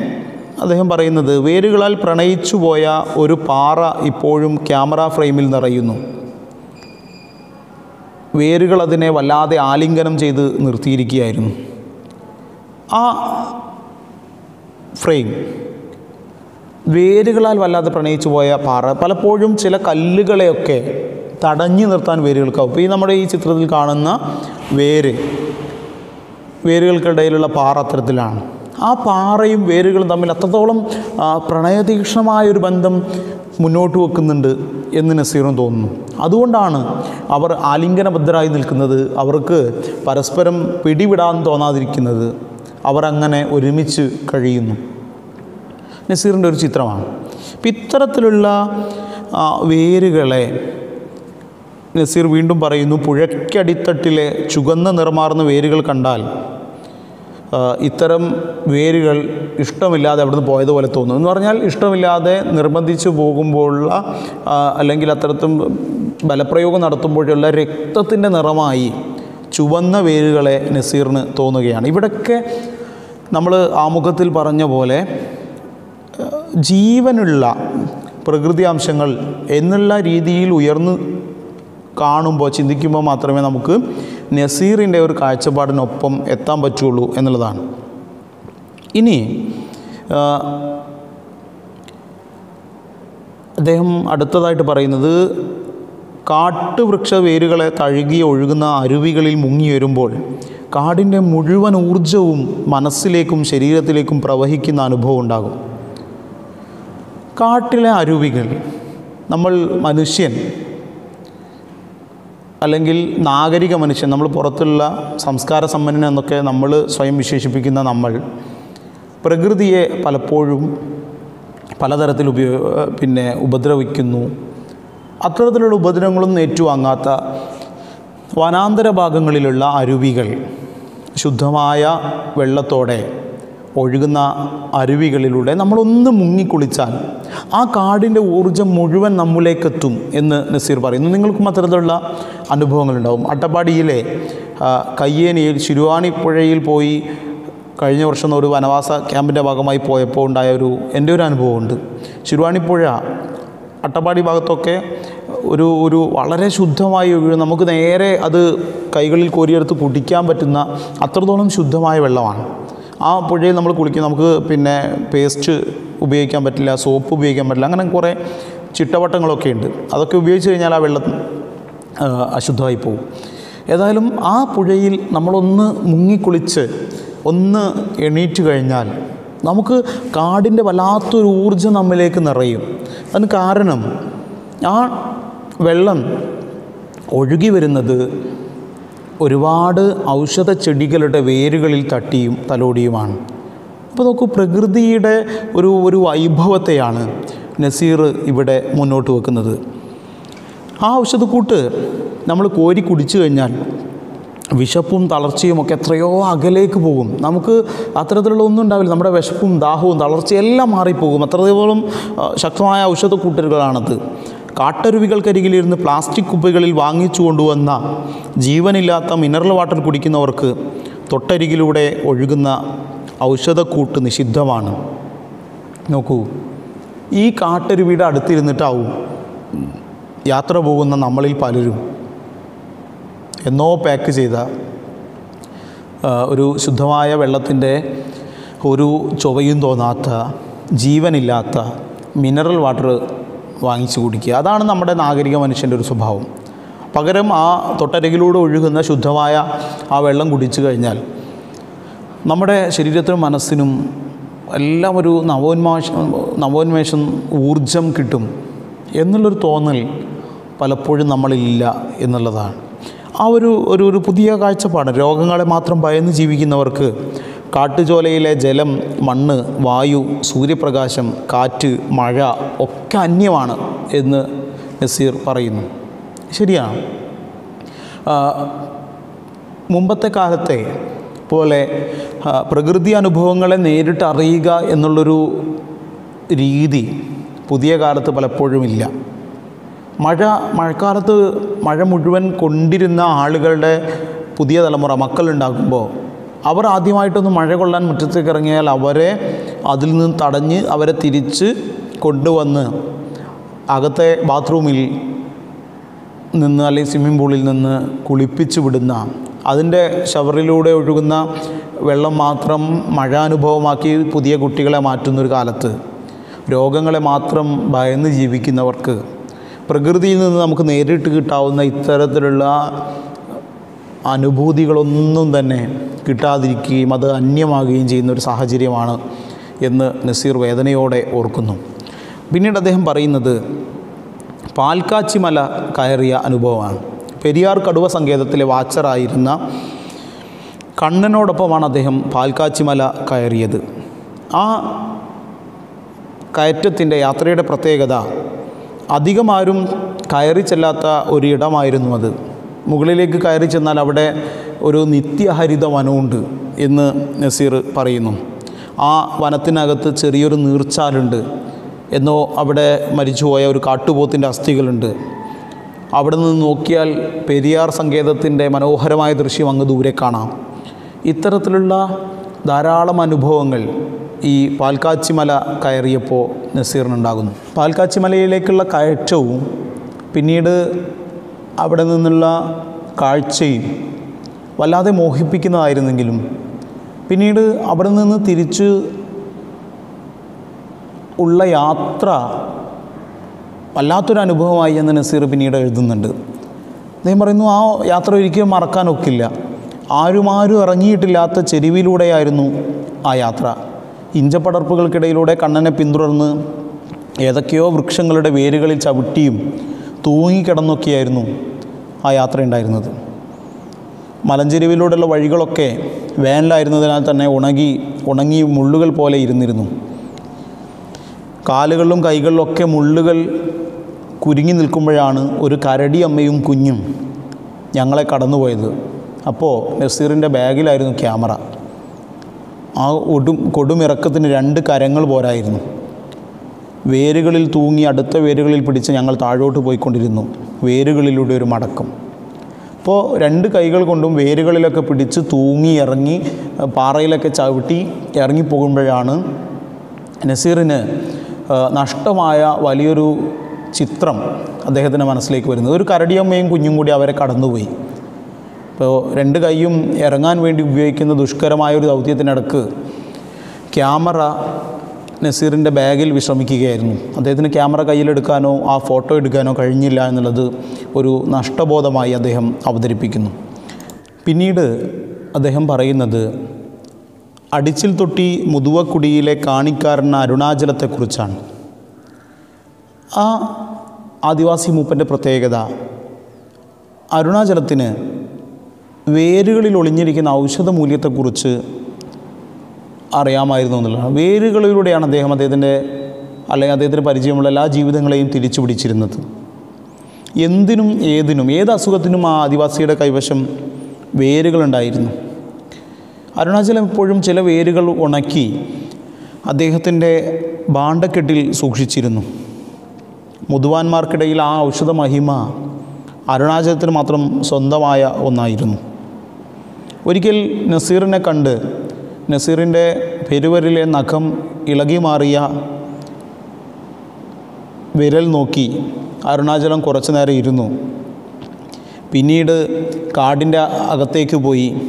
അദ്ദേഹം പറയുന്നത് വേരുകളാൽ പ്രണയിച്ചു പോയ ഒരു പാറ ഇപ്പോഴും ക്യാമറ ഫ്രെയിമിൽ നിറയുന്നു. വേരുകൾ അതിനെ വല്ലാതെ ആലിംഗനം ചെയ്ത് നിർത്തിയിരിക്കുകയായിരുന്നു. ആ ഫ്രെയിം വേരുകളാൽ വല്ലാതെ പ്രണയിച്ചു പോയ പാറ പലപ്പോഴും ചില കല്ലുകളെയൊക്കെ തടഞ്ഞു നിർത്താൻ വേരുകൾക്കാവും. ഇപ്പോൾ ഈ നമ്മുടെ ഈ ചിത്രത്തിൽ കാണുന്ന വേര് വേരുകൾക്കിടയിലുള്ള പാറ അത്തരത്തിലാണ്. ആ പാറയും വേരുകളും തമ്മിൽ അത്രത്തോളം പ്രണയതീക്ഷണമായൊരു ബന്ധം മുന്നോട്ട് വെക്കുന്നുണ്ട് എന്ന് നസീറും തോന്നുന്നു. അതുകൊണ്ടാണ് അവർ ആലിംഗനബദ്ധരായി നിൽക്കുന്നത് അവർക്ക് പരസ്പരം പിടിവിടാൻ തോന്നാതിരിക്കുന്നത് അവർ അങ്ങനെ ഒരുമിച്ച് കഴിയുന്നു. നസീറിന്റെ ഒരു ചിത്രമാണ്. അപ്പം ഇത്തരത്തിലുള്ള വേരുകളെ നസീർ വീണ്ടും പറയുന്നു പുഴയ്ക്കടിത്തട്ടിലെ ചുവന്ന നിറമാർന്ന വേരുകൾ കണ്ടാൽ ഇത്തരം വേരുകൾ ഇഷ്ടമില്ലാതെ അവിടുന്ന് പോയതുപോലെ തോന്നും. എന്ന് പറഞ്ഞാൽ ഇഷ്ടമില്ലാതെ നിർബന്ധിച്ചു പോകുമ്പോഴുള്ള അല്ലെങ്കിൽ അത്തരത്തും ബലപ്രയോഗം നടത്തുമ്പോഴുള്ള രക്തത്തിന്റെ നിറമായി ചുവന്ന വേരുകളെ നസീറിന് തോന്നുകയാണ്. ഇവിടൊക്കെ നമ്മൾ ആമുഖത്തിൽ പറഞ്ഞ പോലെ ജീവനുള്ള പ്രകൃതി അംശങ്ങൾ എന്നുള്ള രീതിയിൽ ഉയർന്നു കാണുമ്പോൾ ചിന്തിക്കുമ്പോൾ മാത്രമേ നമുക്ക് നസീറിന്റെ ഒരു കാഴ്ചപ്പാടിനൊപ്പം എത്താൻ പറ്റുള്ളൂ എന്നുള്ളതാണ്. ഇനി അദ്ദേഹം അടുത്തതായിട്ട് പറയുന്നത് കാട്ടുവൃക്ഷ വേരുകളെ തഴുകി ഒഴുകുന്ന അരുവികളിൽ മുങ്ങി വരുമ്പോൾ കാടിന്റെ മുഴുവൻ ഊർജവും മനസ്സിലേക്കും ശരീരത്തിലേക്കും പ്രവഹിക്കുന്ന അനുഭവം ഉണ്ടാകും. കാട്ടിലെ അരുവികൾ നമ്മൾ മനുഷ്യൻ അല്ലെങ്കിൽ നാഗരിക മനുഷ്യൻ നമ്മൾ പുറത്തുള്ള സംസ്കാര സമ്പന്നൻ എന്നൊക്കെ നമ്മൾ സ്വയം വിശേഷിപ്പിക്കുന്ന നമ്മൾ പ്രകൃതിയെ പലപ്പോഴും പലതരത്തിൽ ഉപയോ പിന്നെ ഉപദ്രവിക്കുന്നു. അത്തരത്തിലുള്ള ഉപദ്രവങ്ങളൊന്നും ഏറ്റുവാങ്ങാത്ത വനാന്തര ഭാഗങ്ങളിലുള്ള അരുവികൾ ശുദ്ധമായ വെള്ളത്തോടെ ഒഴുകുന്ന അരുവികളിലൂടെ നമ്മളൊന്ന് മുങ്ങിക്കുളിച്ചാൽ ആ കാടിന്റെ ഊർജം മുഴുവൻ നമ്മിലേക്കെത്തും എന്ന് നസീർ പറയുന്നു. നിങ്ങൾക്കും അത്തരത്തിലുള്ള അനുഭവങ്ങളുണ്ടാവും. അട്ടപ്പാടിയിലെ കയ്യേനിയിൽ ശിരുവാണി പുഴയിൽ പോയി കഴിഞ്ഞ വർഷം ഒരു വനവാസ ക്യാമ്പിന്റെ ഭാഗമായി പോയപ്പോൾ ഉണ്ടായ ഒരു എന്റെ ഒരു അനുഭവമുണ്ട്. ശിരുവാണിപ്പുഴ അട്ടപ്പാടി ഭാഗത്തൊക്കെ ഒരു ഒരു വളരെ ശുദ്ധമായി ഒഴുകുന്ന നമുക്ക് നേരെ അത് കൈകളിൽ കോരിയെടുത്ത് കുടിക്കാൻ പറ്റുന്ന അത്രത്തോളം ശുദ്ധമായ വെള്ളമാണ്. ആ പുഴയിൽ നമ്മൾ കുളിക്കും നമുക്ക് പിന്നെ പേസ്റ്റ് ഉപയോഗിക്കാൻ പറ്റില്ല സോപ്പ് ഉപയോഗിക്കാൻ പറ്റില്ല അങ്ങനെ കുറേ ചിട്ടവട്ടങ്ങളൊക്കെ ഉണ്ട്. അതൊക്കെ ഉപയോഗിച്ച് കഴിഞ്ഞാൽ ആ വെള്ളം അശുദ്ധമായി പോകും. ഏതായാലും ആ പുഴയിൽ നമ്മളൊന്ന് മുങ്ങിക്കുളിച്ച് ഒന്ന് എണീറ്റ് കഴിഞ്ഞാൽ നമുക്ക് കാടിന്റെ വല്ലാത്തൊരു ഊർജം നമ്മിലേക്ക് നിറയും. അതിന് കാരണം ആ വെള്ളം ഒഴുകി വരുന്നത് ഒരുപാട് ഔഷധ ചെടികളുടെ വേരുകളിൽ തട്ടിയും തലോടിയുമാണ്. അപ്പോൾ നോക്കൂ പ്രകൃതിയുടെ ഒരു ഒരു വൈഭവത്തെയാണ് നസീർ ഇവിടെ മുന്നോട്ട് വെക്കുന്നത്. ആ ഔഷധക്കൂട്ട് നമ്മൾ കോരി കുടിച്ചു കഴിഞ്ഞാൽ വിശപ്പും തളർച്ചയും ഒക്കെ എത്രയോ അകലേക്ക് പോകും. നമുക്ക് അത്തരത്തിലുള്ള ഒന്നും ഉണ്ടാവില്ല. നമ്മുടെ വിശപ്പും ദാഹവും തളർച്ചയും എല്ലാം മാറിപ്പോകും. അത്രത്തോളം ശക്തമായ ഔഷധ കൂട്ടലുകളാണത് കാട്ടരുവികൾക്കരികിലിരുന്ന് പ്ലാസ്റ്റിക് കുപ്പികളിൽ വാങ്ങിച്ചു കൊണ്ടുവന്ന ജീവനില്ലാത്ത മിനറൽ വാട്ടർ കുടിക്കുന്നവർക്ക് തൊട്ടരികിലൂടെ ഒഴുകുന്ന ഔഷധക്കൂട്ട് നിഷിദ്ധമാണ്. നോക്കൂ ഈ കാട്ടരുവിയുടെ അടുത്തിരുന്നിട്ടാവും യാത്ര പോകുന്ന നമ്മളിൽ പലരും. എന്നോ പാക്ക് ചെയ്ത ഒരു ശുദ്ധമായ വെള്ളത്തിന്റെ ഒരു ചൊവയും തോന്നാത്ത ജീവനില്ലാത്ത മിനറൽ വാട്ടർ വാങ്ങിച്ചു കുടിക്കുക. അതാണ് നമ്മുടെ നാഗരിക മനുഷ്യന്റെ ഒരു സ്വഭാവം. പകരം ആ തൊട്ടരകിലൂടെ ഒഴുകുന്ന ശുദ്ധമായ ആ വെള്ളം കുടിച്ചു കഴിഞ്ഞാൽ നമ്മുടെ ശരീരത്തിനും മനസ്സിനും എല്ലാം ഒരു നവോന്മാഷ നവോന്മേഷം ഊർജം കിട്ടും. എന്നുള്ളൊരു തോന്നൽ പലപ്പോഴും നമ്മളില്ല എന്നുള്ളതാണ്. ആ ഒരു ഒരു ഒരു പുതിയ കാഴ്ചപ്പാട്. രോഗങ്ങളെ മാത്രം ഭയന്ന് ജീവിക്കുന്നവർക്ക് കാട്ടുചോലയിലെ ജലം മണ്ണ് വായു സൂര്യപ്രകാശം കാറ്റ് മഴ ഒക്കെ അന്യമാണ് എന്ന് നസീർ പറയുന്നു. ശരിയാണ് മുമ്പത്തെ കാലത്തെ പോലെ പ്രകൃതി അനുഭവങ്ങളെ നേരിട്ട് അറിയുക എന്നുള്ളൊരു രീതി പുതിയ കാലത്ത് പലപ്പോഴും ഇല്ല. മഴ മഴക്കാലത്ത് മഴ മുഴുവൻ കൊണ്ടിരുന്ന ആളുകളുടെ പുതിയ തലമുറ മക്കളുണ്ടാക്കുമ്പോൾ അവർ ആദ്യമായിട്ടൊന്ന് മഴ കൊള്ളാൻ മുറ്റത്തേക്ക് ഇറങ്ങിയാൽ അവരെ അതിൽ നിന്ന് തടഞ്ഞ് അവരെ തിരിച്ച് കൊണ്ടുവന്ന് അകത്തെ ബാത്റൂമിൽ നിന്ന് അല്ലെങ്കിൽ സ്വിമ്മിംഗ് പൂളിൽ നിന്ന് കുളിപ്പിച്ചു വിടുന്ന അതിന്റെ ഷവറിലൂടെ ഒഴുകുന്ന വെള്ളം മാത്രം മഴ അനുഭവമാക്കി പുതിയ കുട്ടികളെ മാറ്റുന്നൊരു കാലത്ത് രോഗങ്ങളെ മാത്രം ഭയന്ന് ജീവിക്കുന്നവർക്ക് പ്രകൃതിയിൽ നിന്ന് നമുക്ക് നേരിട്ട് കിട്ടാവുന്ന ഇത്തരത്തിലുള്ള അനുഭൂതികളൊന്നും തന്നെ കിട്ടാതിരിക്കുകയും അത് അന്യമാകുകയും ചെയ്യുന്ന ഒരു സാഹചര്യമാണ് എന്ന് നസീർ വേദനയോടെ ഓർക്കുന്നു. പിന്നീട് അദ്ദേഹം പറയുന്നത് പാൽക്കാച്ചി മല കയറിയ അനുഭവമാണ്. പെരിയാർ കടുവ സങ്കേതത്തിലെ വാച്ചറായിരുന്ന കണ്ണനോടൊപ്പമാണ് അദ്ദേഹം പാൽക്കാച്ചി മല കയറിയത്. ആ കയറ്റത്തിന്റെ യാത്രയുടെ പ്രത്യേകത അധികമാരും കയറി ചെല്ലാത്ത ഒരിടമായിരുന്നു അത്. മുകളിലേക്ക് കയറി ചെന്നാൽ അവിടെ ഒരു നിത്യഹരിത വനമുണ്ട് എന്ന് നസീർ പറയുന്നു. ആ വനത്തിനകത്ത് ചെറിയൊരു നീർച്ചാലുണ്ട് എന്നോ അവിടെ മരിച്ചുപോയ ഒരു കാട്ടുപോത്തിന്റെ അസ്ഥികളുണ്ട്. അവിടെ നിന്ന് നോക്കിയാൽ പെരിയാർ സങ്കേതത്തിന്റെ മനോഹരമായ ദൃശ്യം അങ്ങ് ദൂരെ കാണാം. ഇത്തരത്തിലുള്ള ധാരാളം അനുഭവങ്ങൾ ഈ പാൽക്കാച്ചിമല കയറിയപ്പോൾ നസീറിനുണ്ടാകുന്നു. പാൽക്കാച്ചിമലയിലേക്കുള്ള കയറ്റവും പിന്നീട് അവിടെ നിന്നുള്ള കാഴ്ചയും വല്ലാതെ മോഹിപ്പിക്കുന്നതായിരുന്നെങ്കിലും പിന്നീട് അവിടെ നിന്ന് തിരിച്ച് ഉള്ള യാത്ര വല്ലാത്തൊരു അനുഭവമായി എന്ന് നസീർ പിന്നീട് എഴുതുന്നുണ്ട്. അദ്ദേഹം പറയുന്നു ആ യാത്ര ഒരിക്കലും മറക്കാനൊക്കില്ല ആരുമാരും ഇറങ്ങിയിട്ടില്ലാത്ത ചെരുവിലൂടെയായിരുന്നു ആ യാത്ര. ഇഞ്ചപ്പടർപ്പുകൾക്കിടയിലൂടെ കണ്ണനെ പിന്തുടർന്ന് ഏതൊക്കെയോ വൃക്ഷങ്ങളുടെ വേരുകളിൽ ചവിട്ടിയും തൂങ്ങിക്കിടന്നൊക്കെയായിരുന്നു ആ യാത്ര ഉണ്ടായിരുന്നത്. മലഞ്ചെരുവിലൂടെയുള്ള വഴികളൊക്കെ വേനലായിരുന്നതിനാൽ തന്നെ ഉണങ്ങി ഉണങ്ങി മുള്ളുകൾ പോലെ ഇരുന്നിരുന്നു. കാലുകളിലും കൈകളിലൊക്കെ മുള്ളുകൾ കുരുങ്ങി നിൽക്കുമ്പോഴാണ് ഒരു കരടി അമ്മയും കുഞ്ഞും ഞങ്ങളെ കടന്നുപോയത്. അപ്പോൾ നസീറിന്റെ ബാഗിലായിരുന്നു ക്യാമറ. ആ ഒടും കൊടുമിറക്കത്തിന് രണ്ട് കരങ്ങൾ പോരായിരുന്നു. വേരുകളിൽ തൂങ്ങി അടുത്ത വേരുകളിൽ പിടിച്ച് ഞങ്ങൾ താഴോട്ട് പോയിക്കൊണ്ടിരുന്നു. വേരുകളിലൂടെ ഒരു മടക്കം. അപ്പോൾ രണ്ട് കൈകൾ കൊണ്ടും വേരുകളിലൊക്കെ പിടിച്ച് തൂങ്ങി ഇറങ്ങി പാറയിലൊക്കെ ചവിട്ടി ഇറങ്ങിപ്പോകുമ്പോഴാണ് നസീറിന് നഷ്ടമായ വലിയൊരു ചിത്രം അദ്ദേഹത്തിന്റെ മനസ്സിലേക്ക് വരുന്നത്. ഒരു കരടിയമ്മയും കുഞ്ഞും കൂടി അവരെ കടന്നുപോയി. ഇപ്പോൾ രണ്ട് കൈയും ഇറങ്ങാൻ വേണ്ടി ഉപയോഗിക്കുന്ന ദുഷ്കരമായ ഒരു ദൗത്യത്തിനിടക്ക് ക്യാമറ നസീറിന്റെ ബാഗിൽ വിശ്രമിക്കുകയായിരുന്നു. അദ്ദേഹത്തിന് ക്യാമറ കയ്യിലെടുക്കാനോ ആ ഫോട്ടോ എടുക്കാനോ കഴിഞ്ഞില്ല എന്നുള്ളത് ഒരു നഷ്ടബോധമായി അദ്ദേഹം അവതരിപ്പിക്കുന്നു. പിന്നീട് അദ്ദേഹം പറയുന്നത് അടിച്ചിൽ തൊട്ടി മുതുവക്കുടിയിലെ കാണിക്കാരൻ അരുണാചലത്തെക്കുറിച്ചാണ്. ആ ആദിവാസി മൂപ്പന്റെ പ്രത്യേകത അരുണാചലത്തിന് വേരുകളിൽ ഒളിഞ്ഞിരിക്കുന്ന ഔഷധ മൂല്യത്തെക്കുറിച്ച് അറിയാമായിരുന്നു എന്നുള്ളതാണ്. വേരുകളിലൂടെയാണ് അദ്ദേഹം അദ്ദേഹത്തിന്റെ അല്ലെങ്കിൽ അദ്ദേഹത്തിന് പരിചയമുള്ള എല്ലാ ജീവിതങ്ങളെയും തിരിച്ചു പിടിച്ചിരുന്നത്. എന്തിനും ഏതിനും ഏത് അസുഖത്തിനും ആ ആദിവാസിയുടെ കൈവശം വേരുകളുണ്ടായിരുന്നു. അരുണാചലം എപ്പോഴും ചില വേരുകൾ ഉണക്കി അദ്ദേഹത്തിന്റെ ഭാണ്ഡക്കെട്ടിൽ സൂക്ഷിച്ചിരുന്നു. മുതുവാന്മാർക്കിടയിൽ ആ ഔഷധ മഹിമ അരുണാചലത്തിന് മാത്രം സ്വന്തമായ ഒന്നായിരുന്നു. ഒരിക്കൽ നസീറിനെ കണ്ട് നസീറിന്റെ പെരുവരിലെ നഖം ഇളകി മാറിയ വിരൽ നോക്കി അരുണാചലം കുറച്ചു നേരം ഇരുന്നു. പിന്നീട് കാടിന്റെ അകത്തേക്ക് പോയി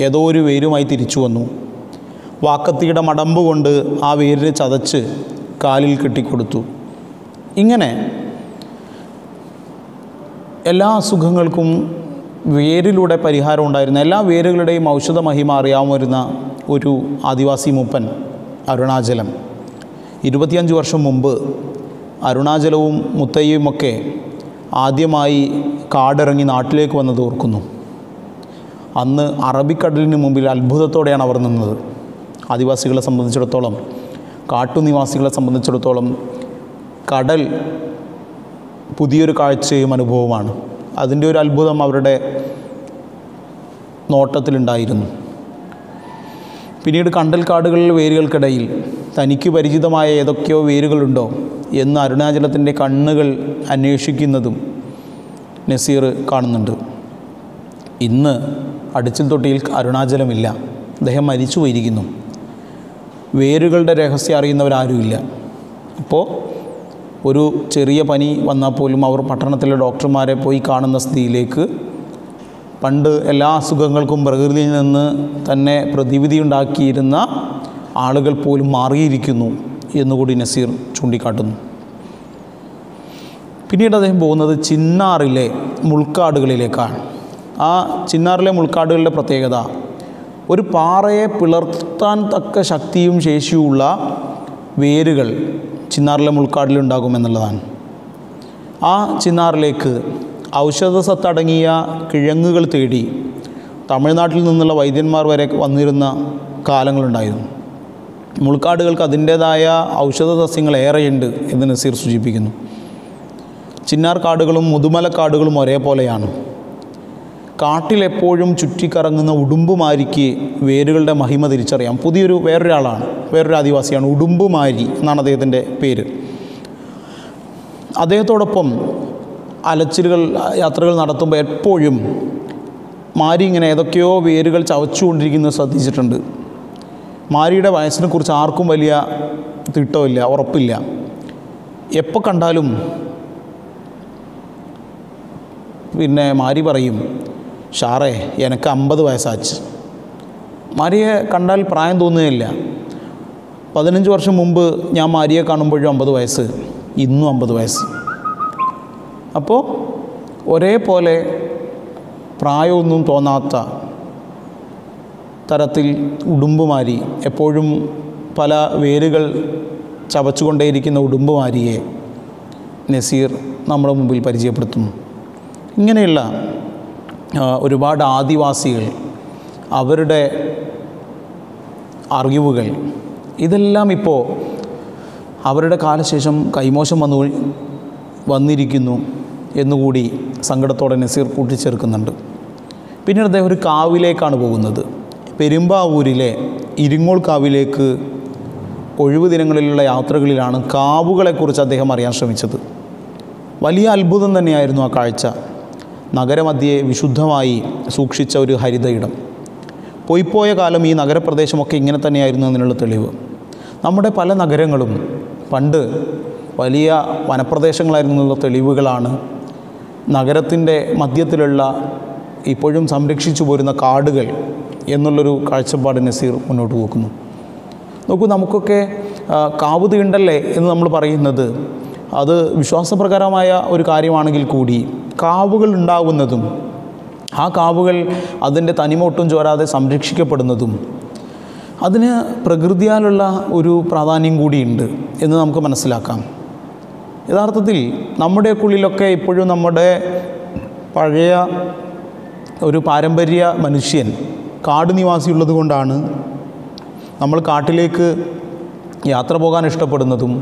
ഏതോ ഒരു വേരുമായി തിരിച്ചു വന്നു. വാക്കത്തിയുടെ മടമ്പ് കൊണ്ട് ആ വേരിനെ ചതച്ച് കാലിൽ കെട്ടിക്കൊടുത്തു. ഇങ്ങനെ എല്ലാ അസുഖങ്ങൾക്കും വേരിലൂടെ പരിഹാരം ഉണ്ടായിരുന്ന എല്ലാ വേരുകളുടെയും ഔഷധ മഹിമ അറിയാവുന്ന ഒരു ആദിവാസി മൂപ്പൻ അരുണാചലം. ഇരുപത്തിയഞ്ച് വർഷം മുമ്പ് അരുണാചലവും മുത്തയ്യുമൊക്കെ ആദ്യമായി കാടിറങ്ങി നാട്ടിലേക്ക് വന്നത് ഓർക്കുന്നു. അന്ന് അറബിക്കടലിന് മുമ്പിൽ അത്ഭുതത്തോടെയാണ് അവർ നിന്നത്. ആദിവാസികളെ സംബന്ധിച്ചിടത്തോളം കാട്ടുനിവാസികളെ സംബന്ധിച്ചിടത്തോളം കടൽ പുതിയൊരു കാഴ്ചയും അനുഭവമാണ് അതിന്റെ ഒരു അത്ഭുതം അവരുടെ നോട്ടത്തിലുണ്ടായിരുന്നു. പിന്നീട് കണ്ടൽക്കാടുകളിലെ വേരുകൾക്കിടയിൽ തനിക്ക് പരിചിതമായ ഏതൊക്കെയോ വേരുകളുണ്ടോ എന്ന് അരുണാചലത്തിന്റെ കണ്ണുകൾ അന്വേഷിക്കുന്നതും നസീർ കാണുന്നുണ്ട്. ഇന്ന് അടിച്ചിൽ തൊട്ടിയിൽ അരുണാചലമില്ല. അദ്ദേഹം മരിച്ചു പോയിരിക്കുന്നു വേരുകളുടെ രഹസ്യം അറിയുന്നവരാരുമില്ല. അപ്പോൾ ഒരു ചെറിയ പനി വന്നാൽ പോലും അവർ പട്ടണത്തിലെ ഡോക്ടർമാരെ പോയി കാണുന്ന സ്ഥിതിയിലേക്ക് പണ്ട് എല്ലാ അസുഖങ്ങൾക്കും പ്രകൃതിയിൽ നിന്ന് തന്നെ പ്രതിവിധി ഉണ്ടാക്കിയിരുന്ന ആളുകൾ പോലും മാറിയിരിക്കുന്നു എന്നുകൂടി നസീർ ചൂണ്ടിക്കാട്ടുന്നു. പിന്നീട് അദ്ദേഹം പോകുന്നത് ചിന്നാറിലെ മുൾക്കാടുകളിലേക്കാണ്. ആ ചിന്നാറിലെ മുൾക്കാടുകളുടെ പ്രത്യേകത ഒരു പാറയെ പിളർത്താൻ തക്ക ശക്തിയും ശേഷിയുമുള്ള വേരുകൾ ചിന്നാറിലെ മുൾക്കാടിലുണ്ടാകുമെന്നുള്ളതാണ് ആ ചിന്നാറിലേക്ക് ഔഷധ സത്തടങ്ങിയ കിഴങ്ങുകൾ തേടി തമിഴ്നാട്ടിൽ നിന്നുള്ള വൈദ്യന്മാർ വരെ വന്നിരുന്ന കാലങ്ങളുണ്ടായിരുന്നു. മുൾക്കാടുകൾക്ക് അതിന്റേതായ ഔഷധ സസ്യങ്ങൾ ഏറെയുണ്ട് എന്ന് നസീർ സൂചിപ്പിക്കുന്നു. ചിന്നാർ കാടുകളും മുതുമല കാടുകളും ഒരേപോലെയാണ്. കാട്ടിലെപ്പോഴും ചുറ്റിക്കറങ്ങുന്ന ഉടുമ്പുമാരിക്ക് വേരുകളുടെ മഹിമ തിരിച്ചറിയാം. പുതിയൊരു വേറൊരാളാണ്. വേറൊരു ആദിവാസിയാണ് ഉടുമ്പുമാരി എന്നാണ് അദ്ദേഹത്തിന്റെ പേര്. അദ്ദേഹത്തോടൊപ്പം അലച്ചിലുകൾ യാത്രകൾ നടത്തുമ്പോൾ എപ്പോഴും മാരി ഇങ്ങനെ ഏതൊക്കെയോ വേരുകൾ ചവച്ചുകൊണ്ടിരിക്കുന്നത് ശ്രദ്ധിച്ചിട്ടുണ്ട്. മാരിയുടെ വയസ്സിനെ കുറിച്ച് ആർക്കും വലിയ തിട്ടമില്ല ഉറപ്പില്ല. എപ്പോൾ കണ്ടാലും പിന്നെ മാരി പറയും ഷാറേ എനിക്ക് അമ്പത് വയസ്സാച്ച്. മാരിയെ കണ്ടാൽ പ്രായം തോന്നുകയില്ല. പതിനഞ്ച് വർഷം മുമ്പ് ഞാൻ മാരിയെ കാണുമ്പോഴും അമ്പത് വയസ്സ് ഇന്നും അമ്പത് വയസ്സ്. അപ്പോൾ ഒരേപോലെ പ്രായമൊന്നും തോന്നാത്ത തരത്തിൽ ഉടുമ്പുമാരി എപ്പോഴും പല വേരുകൾ ചവച്ചുകൊണ്ടേയിരിക്കുന്ന ഉടുമ്പുമാരിയെ നസീർ നമ്മുടെ മുമ്പിൽ പരിചയപ്പെടുത്തുന്നു. ഇങ്ങനെയുള്ള ഒരുപാട് ആദിവാസികൾ അവരുടെ അറിവുകൾ ഇതെല്ലാം ഇപ്പോൾ അവരുടെ കാലശേഷം കൈമോശം വന്നു വന്നിരിക്കുന്നു എന്നുകൂടി സങ്കടത്തോടെ നസീർ കൂട്ടിച്ചേർക്കുന്നുണ്ട്. പിന്നീട് അദ്ദേഹം ഒരു കാവിലേക്കാണ് പോകുന്നത്. പെരുമ്പാവൂരിലെ ഇരിങ്ങോൾ കാവിലേക്ക് ഒഴിവു ദിനങ്ങളിലുള്ള യാത്രകളിലാണ് കാവുകളെക്കുറിച്ച് അദ്ദേഹം അറിയാൻ ശ്രമിച്ചത്. വലിയ അത്ഭുതം തന്നെയായിരുന്നു ആ കാഴ്ച. നഗരമധ്യേ വിശുദ്ധമായി സൂക്ഷിച്ച ഒരു ഹരിത ഇടം പോയിപ്പോയ കാലം ഈ നഗരപ്രദേശമൊക്കെ ഇങ്ങനെ തന്നെയായിരുന്നു എന്നതിനുള്ള തെളിവ്. നമ്മുടെ പല നഗരങ്ങളും പണ്ട് വലിയ വനപ്രദേശങ്ങളായിരുന്നു എന്നുള്ള തെളിവുകളാണ് നഗരത്തിന്റെ മധ്യത്തിലുള്ള ഇപ്പോഴും സംരക്ഷിച്ചു പോരുന്ന കാടുകൾ എന്നുള്ളൊരു കാഴ്ചപ്പാട് നസീർ മുന്നോട്ട് പോക്കുന്നു നോക്കൂ നമുക്കൊക്കെ കാവ് തീണ്ടല്ലേ എന്ന് നമ്മൾ പറയുന്നത് അത് വിശ്വാസപ്രകാരമായ ഒരു കാര്യമാണെങ്കിൽ കൂടി കാവുകൾ ഉണ്ടാകുന്നതും ആ കാവുകൾ അതിന്റെ തനിമൊട്ടും ചോരാതെ സംരക്ഷിക്കപ്പെടുന്നതും അതിന് പ്രകൃതിയാലുള്ള ഒരു പ്രാധാന്യം കൂടിയുണ്ട് എന്ന് നമുക്ക് മനസ്സിലാക്കാം. യഥാർത്ഥത്തിൽ നമ്മുടെയൊക്കെ ഉള്ളിലൊക്കെ ഇപ്പോഴും നമ്മുടെ പഴയ ഒരു പാരമ്പര്യ മനുഷ്യൻ കാട് നിവാസി ഉള്ളത് കൊണ്ടാണ് നമ്മൾ കാട്ടിലേക്ക് യാത്ര പോകാൻ ഇഷ്ടപ്പെടുന്നതും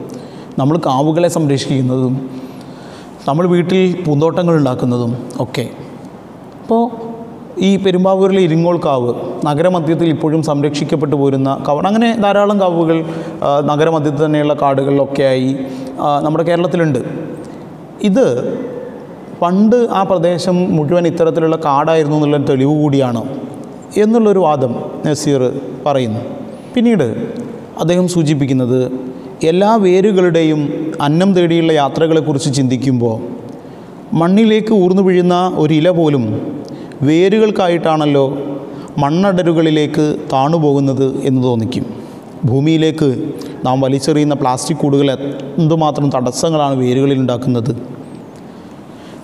നമ്മൾ കാവുകളെ സംരക്ഷിക്കുന്നതും നമ്മൾ വീട്ടിൽ പൂന്തോട്ടങ്ങൾ ഉണ്ടാക്കുന്നതും ഒക്കെ. അപ്പോൾ ഈ പെരുമ്പാവൂരിലെ ഇരിങ്ങോൾ കാവ് നഗരമധ്യത്തിൽ ഇപ്പോഴും സംരക്ഷിക്കപ്പെട്ടു പോരുന്ന കാവ്. അങ്ങനെ ധാരാളം കാവുകൾ നഗരമധ്യത്ത് തന്നെയുള്ള കാടുകളിലൊക്കെയായി നമ്മുടെ കേരളത്തിലുണ്ട്. ഇത് പണ്ട് ആ പ്രദേശം മുഴുവൻ ഇത്തരത്തിലുള്ള കാടായിരുന്നു എന്നുള്ള തെളിവ് കൂടിയാണ് എന്നുള്ളൊരു വാദം നസീർ പറയുന്നു. പിന്നീട് അദ്ദേഹം സൂചിപ്പിക്കുന്നത് എല്ലാ വേരുകളുടെയും അന്നം തേടിയുള്ള യാത്രകളെക്കുറിച്ച് ചിന്തിക്കുമ്പോൾ മണ്ണിലേക്ക് ഊർന്നു വീഴുന്ന ഒരില പോലും വേരുകൾക്കായിട്ടാണല്ലോ മണ്ണടരുകളിലേക്ക് താണുപോകുന്നത് എന്ന് തോന്നിക്കും. ഭൂമിയിലേക്ക് നാം വലിച്ചെറിയുന്ന പ്ലാസ്റ്റിക് കൂടുകൾ എന്തുമാത്രം തടസ്സങ്ങളാണ് വേരുകളിൽ ഉണ്ടാക്കുന്നത്?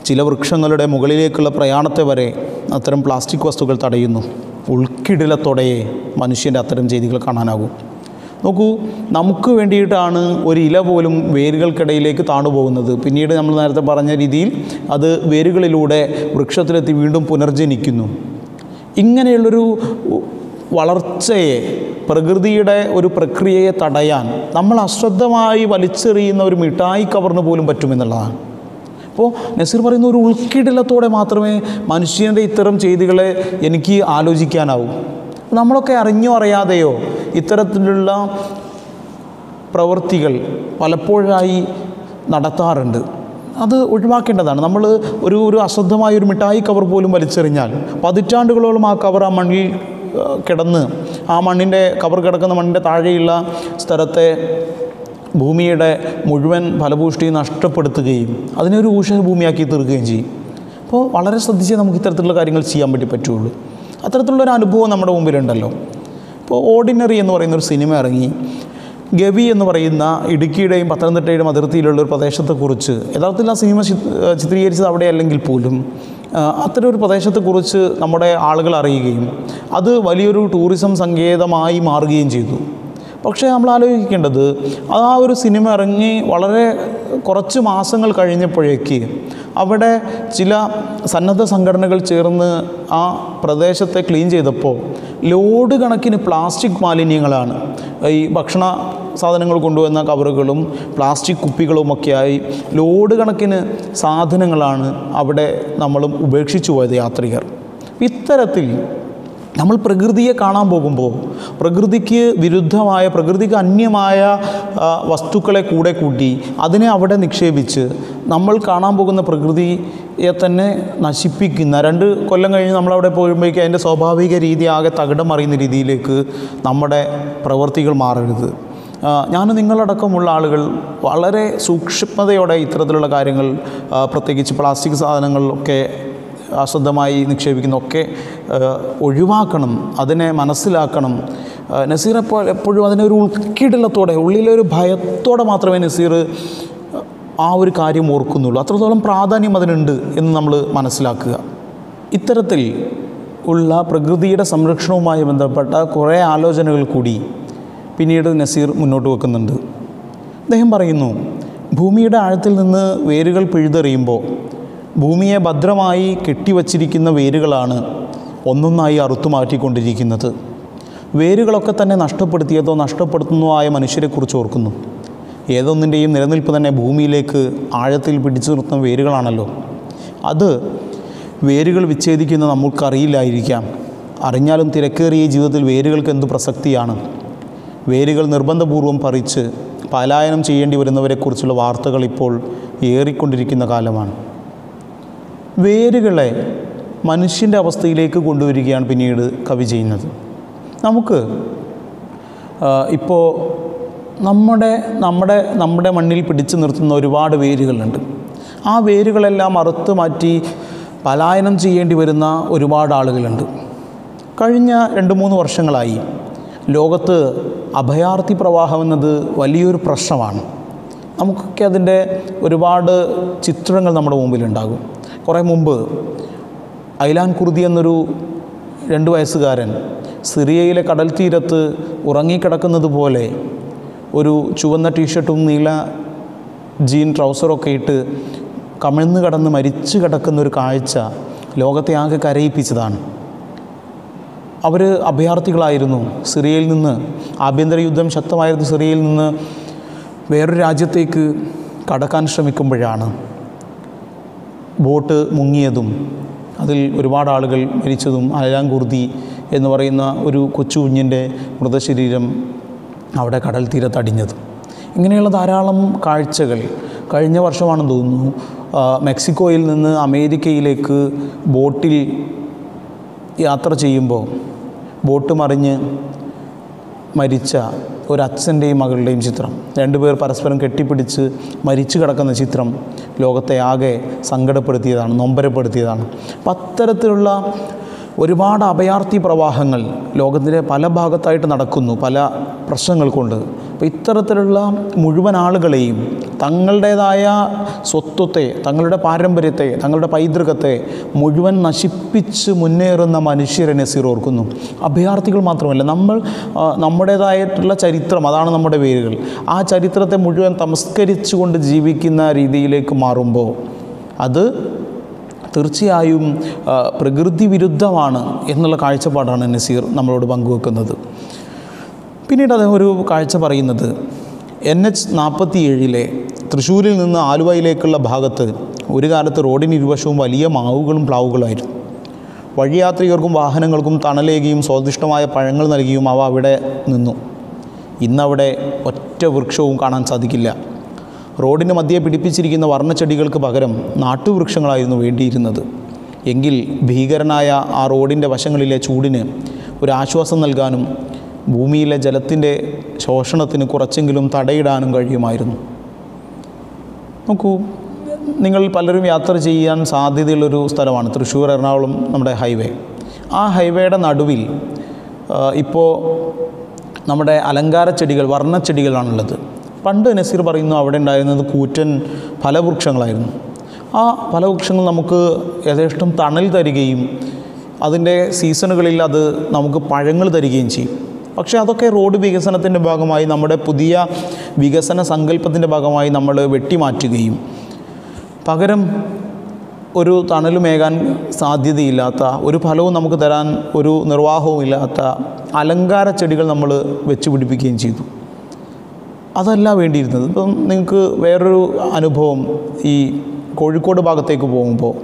ചില വൃക്ഷങ്ങളുടെ മുകളിലേക്കുള്ള പ്രയാണത്തെ വരെ അത്തരം പ്ലാസ്റ്റിക് വസ്തുക്കൾ തടയുന്നു. ഉൾക്കിടിലത്തോടെയേ മനുഷ്യന്റെ അത്തരം ചെയ്തികൾ കാണാനാകും. നോക്കൂ നമുക്ക് വേണ്ടിയിട്ടാണ് ഒരു ഇല പോലും വേരുകൾക്കിടയിലേക്ക് താണുപോകുന്നത്. പിന്നീട് നമ്മൾ നേരത്തെ പറഞ്ഞ രീതിയിൽ അത് വേരുകളിലൂടെ വൃക്ഷത്തിലെത്തി വീണ്ടും പുനർജനിക്കുന്നു. ഇങ്ങനെയുള്ളൊരു വളർച്ചയെ പ്രകൃതിയുടെ ഒരു പ്രക്രിയയെ തടയാൻ നമ്മൾ അശ്രദ്ധമായി വലിച്ചെറിയുന്ന ഒരു മിഠായി കവറിന് പോലും പറ്റുമെന്നുള്ളതാണ്. അപ്പോൾ നസീർ പറയുന്ന ഒരു ഉൾക്കിടലത്തോടെ മാത്രമേ മനുഷ്യന്റെ ഇത്തരം ചെയ്തികളെ എനിക്ക് ആലോചിക്കാനാവൂ. നമ്മളൊക്കെ അറിഞ്ഞോ അറിയാതെയോ ഇത്തരത്തിലുള്ള പ്രവൃത്തികൾ പലപ്പോഴായി നടത്താറുണ്ട്. അത് ഒഴിവാക്കേണ്ടതാണ്. നമ്മൾ ഒരു ഒരു അശ്രദ്ധമായ ഒരു മിഠായി കവർ പോലും വലിച്ചെറിഞ്ഞാൽ പതിറ്റാണ്ടുകളോളം ആ കവർ ആ മണ്ണിൽ കിടന്ന് ആ മണ്ണിന്റെ കവർ കിടക്കുന്ന മണ്ണിന്റെ താഴെയുള്ള സ്ഥലത്തെ ഭൂമിയുടെ മുഴുവൻ ഫലഭൂഷ്ടി നഷ്ടപ്പെടുത്തുകയും അതിനൊരു ഒരു ഊഷ ഭൂമിയാക്കി തീർക്കുകയും ചെയ്യും. അപ്പോൾ വളരെ ശ്രദ്ധിച്ചേ നമുക്ക് ഇത്തരത്തിലുള്ള കാര്യങ്ങൾ ചെയ്യാൻ വേണ്ടി പറ്റുള്ളൂ. അത്തരത്തിലുള്ളൊരു അനുഭവം നമ്മുടെ മുമ്പിലുണ്ടല്ലോ. ഇപ്പോൾ ഓർഡിനറി എന്ന് പറയുന്ന ഒരു സിനിമ ഇറങ്ങി ഗവി എന്ന് പറയുന്ന ഇടുക്കിയുടെയും പത്തനംതിട്ടയുടെയും അതിർത്തിയിലുള്ള ഒരു പ്രദേശത്തെക്കുറിച്ച് യഥാർത്ഥത്തിൽ ആ സിനിമ ചിത്രീകരിച്ചത് അവിടെ അല്ലെങ്കിൽ പോലും അത്തരം ഒരു പ്രദേശത്തെക്കുറിച്ച് നമ്മുടെ ആളുകൾ അറിയുകയും അത് വലിയൊരു ടൂറിസം സങ്കേതമായി മാറുകയും ചെയ്തു. പക്ഷേ നമ്മൾ ആലോചിക്കേണ്ടത് ആ ഒരു സിനിമ ഇറങ്ങി വളരെ കുറച്ച് മാസങ്ങൾ കഴിഞ്ഞപ്പോഴേക്ക് അവിടെ ചില സന്നദ്ധ സംഘടനകൾ ചേർന്ന് ആ പ്രദേശത്തെ ക്ലീൻ ചെയ്തപ്പോൾ ലോഡ് കണക്കിന് പ്ലാസ്റ്റിക് മാലിന്യങ്ങളാണ്. ഈ ഭക്ഷണ സാധനങ്ങൾ കൊണ്ടുവന്ന കവറുകളും പ്ലാസ്റ്റിക് കുപ്പികളുമൊക്കെയായി ലോഡ് കണക്കിന് സാധനങ്ങളാണ് അവിടെ നമ്മളും ഉപേക്ഷിച്ചു പോയത് യാത്രികർ. ഇത്തരത്തിൽ നമ്മൾ പ്രകൃതിയെ കാണാൻ പോകുമ്പോൾ പ്രകൃതിക്ക് വിരുദ്ധമായ പ്രകൃതിക്ക് അന്യമായ വസ്തുക്കളെ കൂടെ കൂട്ടി അതിനെ അവിടെ നിക്ഷേപിച്ച് നമ്മൾ കാണാൻ പോകുന്ന പ്രകൃതിയെ തന്നെ നശിപ്പിക്കുന്ന രണ്ട് കൊല്ലം കഴിഞ്ഞ് നമ്മളവിടെ പോകുമ്പോഴേക്കും അതിന്റെ സ്വാഭാവിക രീതി ആകെ തകിടം അറിയുന്ന രീതിയിലേക്ക് നമ്മുടെ പ്രവൃത്തികൾ മാറരുത്. ഞാൻ നിങ്ങളടക്കമുള്ള ആളുകൾ വളരെ സൂക്ഷ്മതയോടെ ഇത്തരത്തിലുള്ള കാര്യങ്ങൾ പ്രത്യേകിച്ച് പ്ലാസ്റ്റിക് സാധനങ്ങളിലൊക്കെ അശ്രദ്ധമായി നിക്ഷേപിക്കുന്ന ഒക്കെ ഒഴിവാക്കണം അതിനെ മനസ്സിലാക്കണം. നസീർ എപ്പോൾ എപ്പോഴും അതിനെ ഒരു ഉൾക്കിടലത്തോടെ ഉള്ളിലൊരു ഭയത്തോടെ മാത്രമേ നസീർ ആ ഒരു കാര്യം ഓർക്കുന്നുള്ളൂ. അത്രത്തോളം പ്രാധാന്യം അതിനുണ്ട് എന്ന് നമ്മൾ മനസ്സിലാക്കുക. ഇത്തരത്തിൽ ഉള്ള പ്രകൃതിയുടെ സംരക്ഷണവുമായി ബന്ധപ്പെട്ട കുറേ ആലോചനകൾ കൂടി പിന്നീട് നസീർ മുന്നോട്ട് വെക്കുന്നുണ്ട്. അദ്ദേഹം പറയുന്നു ഭൂമിയുടെ ആഴത്തിൽ നിന്ന് വേരുകൾ പിഴുതെറിയുമ്പോൾ ഭൂമിയെ ഭദ്രമായി കെട്ടിവച്ചിരിക്കുന്ന വേരുകളാണ് ഒന്നൊന്നായി അറുത്തുമാറ്റിക്കൊണ്ടിരിക്കുന്നത് വേരുകളൊക്കെ തന്നെ നഷ്ടപ്പെടുത്തിയതോ നഷ്ടപ്പെടുത്തുന്നതോ ആയ മനുഷ്യരെക്കുറിച്ച് ഓർക്കുന്നു. ഏതൊന്നിന്റെയും നിലനിൽപ്പ് തന്നെ ഭൂമിയിലേക്ക് ആഴത്തിൽ പിടിച്ചു നിർത്തുന്ന വേരുകളാണല്ലോ. അത് വേരുകൾ വിച്ഛേദിക്കുന്ന നമുക്കറിയില്ലായിരിക്കാം അറിഞ്ഞാലും തിരക്കേറിയ ജീവിതത്തിൽ വേരുകൾക്ക് എന്ത് പ്രസക്തിയാണ്? വേരുകൾ നിർബന്ധപൂർവം പറിച്ച് പലായനം ചെയ്യേണ്ടി വരുന്നവരെക്കുറിച്ചുള്ള വാർത്തകൾ ഇപ്പോൾ ഏറിക്കൊണ്ടിരിക്കുന്ന കാലമാണ്. വേരുകളെ മനുഷ്യന്റെ അവസ്ഥയിലേക്ക് കൊണ്ടുവരികയാണ് പിന്നീട് കവി ചെയ്യുന്നത്. നമുക്ക് ഇപ്പോൾ നമ്മുടെ നമ്മുടെ നമ്മുടെ മണ്ണിൽ പിടിച്ചു നിർത്തുന്ന ഒരുപാട് വേരുകളുണ്ട്. ആ വേരുകളെല്ലാം അറുത്ത് മാറ്റി പലായനം ചെയ്യേണ്ടി വരുന്ന ഒരുപാട് ആളുകളുണ്ട്. കഴിഞ്ഞ രണ്ട് മൂന്ന് വർഷങ്ങളായി ലോകത്ത് അഭയാർത്ഥി പ്രവാഹം എന്നത് വലിയൊരു പ്രശ്നമാണ്. നമുക്കൊക്കെ അതിന്റെ ഒരുപാട് ചിത്രങ്ങൾ നമ്മുടെ മുമ്പിലുണ്ടാകും. കുറേ മുമ്പ് ഐലാൻ കുർദി എന്നൊരു രണ്ട് വയസ്സുകാരൻ സിറിയയിലെ കടൽ തീരത്ത് ഉറങ്ങിക്കിടക്കുന്നത് പോലെ ഒരു ചുവന്ന ടീഷർട്ടും നീല ജീൻ ട്രൗസറൊക്കെ ഇട്ട് കമിഴ്ന്ന് കടന്ന് മരിച്ചു കിടക്കുന്ന ഒരു കാഴ്ച ലോകത്തെ ആകെ കരയിപ്പിച്ചതാണ്. അവർ അഭയാർത്ഥികളായിരുന്നു. സിറിയയിൽ നിന്ന് ആഭ്യന്തര യുദ്ധം ശക്തമായിരുന്നു സിറിയയിൽ നിന്ന് വേറൊരു രാജ്യത്തേക്ക് കടക്കാൻ ശ്രമിക്കുമ്പോഴാണ്. ബോട്ട് മുങ്ങിയതും അതിൽ ഒരുപാട് ആളുകൾ മരിച്ചതും അലാങ്കുർതി എന്ന് പറയുന്ന ഒരു കൊച്ചു കുഞ്ഞിന്റെ മൃതശരീരം അവിടെ കടൽ തീരത്തടിഞ്ഞത് ഇങ്ങനെയുള്ള ധാരാളം കാഴ്ചകൾ കഴിഞ്ഞ വർഷമാണെന്ന് തോന്നുന്നു. മെക്സിക്കോയിൽ നിന്ന് അമേരിക്കയിലേക്ക് ബോട്ടിൽ യാത്ര ചെയ്യുമ്പോൾ ബോട്ട് മറിഞ്ഞ് മരിച്ച ഒരു അച്ഛന്റെയും മകളുടെയും ചിത്രം. രണ്ടുപേർ പരസ്പരം കെട്ടിപ്പിടിച്ച് മരിച്ചു കിടക്കുന്ന ചിത്രം ലോകത്തെ ആകെ സങ്കടപ്പെടുത്തിയതാണ് നൊമ്പരപ്പെടുത്തിയതാണ്. അപ്പം അത്തരത്തിലുള്ള ഒരുപാട് അഭയാർത്ഥി പ്രവാഹങ്ങൾ ലോകത്തിന്റെ പല ഭാഗത്തായിട്ട് നടക്കുന്നു പല പ്രശ്നങ്ങൾ കൊണ്ട്. അപ്പോൾ ഇത്തരത്തിലുള്ള മുഴുവൻ ആളുകളെയും തങ്ങളുടേതായ സ്വത്വത്തെ തങ്ങളുടെ പാരമ്പര്യത്തെ തങ്ങളുടെ പൈതൃകത്തെ മുഴുവൻ നശിപ്പിച്ച് മുന്നേറുന്ന മനുഷ്യരെ നസീർ ഓർക്കുന്നു. അഭയാർത്ഥികൾ മാത്രമല്ല നമ്മൾ നമ്മുടേതായിട്ടുള്ള ചരിത്രം അതാണ് നമ്മുടെ വേരുകൾ. ആ ചരിത്രത്തെ മുഴുവൻ തമസ്കരിച്ചുകൊണ്ട് ജീവിക്കുന്ന രീതിയിലേക്ക് മാറുമ്പോൾ അത് തീർച്ചയായും പ്രകൃതി വിരുദ്ധമാണ് എന്നുള്ള കാഴ്ചപ്പാടാണ് നസീർ നമ്മളോട് പങ്കുവെക്കുന്നത്. പിന്നീട് അദ്ദേഹം ഒരു കാഴ്ച പറയുന്നത് എൻ എച്ച് നാൽപ്പത്തി ഏഴിലെ തൃശ്ശൂരിൽ നിന്ന് ആലുവയിലേക്കുള്ള ഭാഗത്ത് ഒരു കാലത്ത് റോഡിന് ഇരുവശവും വലിയ മാവുകളും പ്ലാവുകളായിരുന്നു. വഴിയാത്രികർക്കും വാഹനങ്ങൾക്കും തണലേകിയും സ്വാദിഷ്ടമായ പഴങ്ങൾ നൽകിയും അവ അവിടെ നിന്നു. ഇന്നവിടെ ഒറ്റ വൃക്ഷവും കാണാൻ സാധിക്കില്ല. റോഡിന് മധ്യേ പിടിപ്പിച്ചിരിക്കുന്ന വർണച്ചെടികൾക്ക് പകരം നാട്ടുവൃക്ഷങ്ങളായിരുന്നു വേണ്ടിയിരുന്നത്. എങ്കിൽ ഭീകരനായ ആ റോഡിന്റെ വശങ്ങളിലെ ചൂടിന് ഒരു ആശ്വാസം നൽകാനും ഭൂമിയിലെ ജലത്തിന്റെ ശോഷണത്തിന് കുറച്ചെങ്കിലും തടയിടാനും കഴിയുമായിരുന്നു. നോക്കൂ നിങ്ങൾ പലരും യാത്ര ചെയ്യാൻ സാധ്യതയുള്ളൊരു സ്ഥലമാണ് തൃശ്ശൂർ എറണാകുളം നമ്മുടെ ഹൈവേ. ആ ഹൈവേയുടെ നടുവിൽ ഇപ്പോൾ നമ്മുടെ അലങ്കാര ചെടികൾ വർണച്ചെടികളാണുള്ളത്. പണ്ട് നസീർ പറയുന്നു അവിടെ ഉണ്ടായിരുന്നത് കൂറ്റൻ ഫലവൃക്ഷങ്ങളായിരുന്നു ആ ഫലവൃക്ഷങ്ങൾ നമുക്ക് യഥേഷ്ടം തണൽ തരികയും അതിന്റെ സീസണുകളിൽ അത് നമുക്ക് പഴങ്ങൾ തരികയും ചെയ്യും. പക്ഷേ അതൊക്കെ റോഡ് വികസനത്തിന്റെ ഭാഗമായി നമ്മുടെ പുതിയ വികസന സങ്കല്പത്തിന്റെ ഭാഗമായി നമ്മൾ വെട്ടിമാറ്റുകയും പകരം ഒരു തണലുമേകാൻ സാധ്യതയില്ലാത്ത ഒരു ഫലവും നമുക്ക് തരാൻ ഒരു നിർവാഹവും ഇല്ലാത്ത അലങ്കാര ചെടികൾ നമ്മൾ വെച്ച് പിടിപ്പിക്കുകയും ചെയ്തു. അതല്ല വേണ്ടിയിരുന്നത്. ഇപ്പം നിങ്ങൾക്ക് വേറൊരു അനുഭവം ഈ കോഴിക്കോട് ഭാഗത്തേക്ക് പോകുമ്പോൾ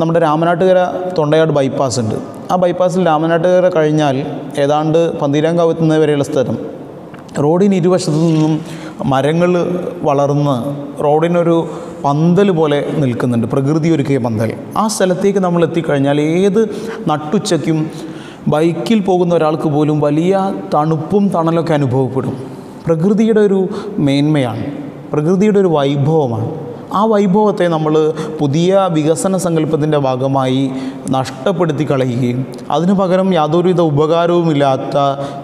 നമ്മുടെ രാമനാട്ടുകര തൊണ്ടയാട് ബൈപ്പാസ് ഉണ്ട്. ആ ബൈപ്പാസിൽ രാമനാട്ടുകര കഴിഞ്ഞാൽ ഏതാണ്ട് പന്തീരാങ്കാവ് എത്തുന്നത് വരെയുള്ള സ്ഥലം. റോഡിന് ഇരുവശത്തു നിന്നും മരങ്ങൾ വളർന്ന് റോഡിനൊരു പന്തൽ പോലെ നിൽക്കുന്നുണ്ട്. പ്രകൃതി ഒരുക്കിയ പന്തൽ. ആ സ്ഥലത്തേക്ക് നമ്മൾ എത്തിക്കഴിഞ്ഞാൽ ഏത് നട്ടുച്ചയ്ക്കും ബൈക്കിൽ പോകുന്ന ഒരാൾക്ക് പോലും വലിയ തണുപ്പും തണലൊക്കെ അനുഭവപ്പെടും. പ്രകൃതിയുടെ ഒരു മേന്മയാണ് പ്രകൃതിയുടെ ഒരു വൈഭവമാണ്. ആ വൈഭവത്തെ നമ്മൾ പുതിയ വികസന സങ്കല്പത്തിന്റെ ഭാഗമായി നഷ്ടപ്പെടുത്തി കളയുകയും അതിനു പകരം യാതൊരുവിധ ഉപകാരവുമില്ലാത്ത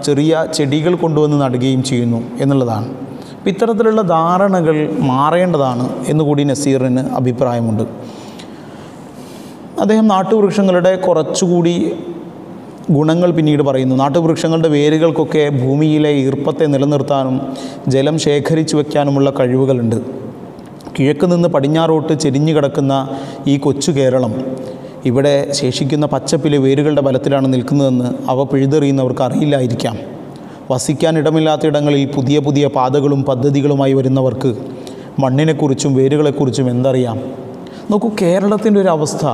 ചെറിയ ചെടികൾ കൊണ്ടുവന്ന് നടുകയും ചെയ്യുന്നു എന്നുള്ളതാണ്. അപ്പം ഇത്തരത്തിലുള്ള ധാരണകൾ മാറേണ്ടതാണ് എന്നുകൂടി നസീറിന് അഭിപ്രായമുണ്ട്. അദ്ദേഹം നാട്ടുവൃക്ഷങ്ങളുടെ കുറച്ചുകൂടി ഗുണങ്ങൾ പിന്നീട് പറയുന്നു. നാട്ടുവൃക്ഷങ്ങളുടെ വേരുകൾക്കൊക്കെ ഭൂമിയിലെ ഈർപ്പത്തെ നിലനിർത്താനും ജലം ശേഖരിച്ചു വയ്ക്കാനുമുള്ള കഴിവുകളുണ്ട്. കിഴക്ക് നിന്ന് പടിഞ്ഞാറോട്ട് ചെരിഞ്ഞു കിടക്കുന്ന ഈ കൊച്ചു കേരളം ഇവിടെ ശേഷിക്കുന്ന പച്ചപ്പിലെ വേരുകളുടെ ബലത്തിലാണ് നിൽക്കുന്നതെന്ന് അവ പിഴുതെറിയുന്നവർക്ക് അറിയില്ലായിരിക്കാം. വസിക്കാൻ ഇടമില്ലാത്ത ഇടങ്ങളിൽ പുതിയ പുതിയ പാതകളും പദ്ധതികളുമായി വരുന്നവർക്ക് മണ്ണിനെക്കുറിച്ചും വേരുകളെക്കുറിച്ചും എന്തറിയാം? നോക്കൂ കേരളത്തിന്റെ ഒരു അവസ്ഥ.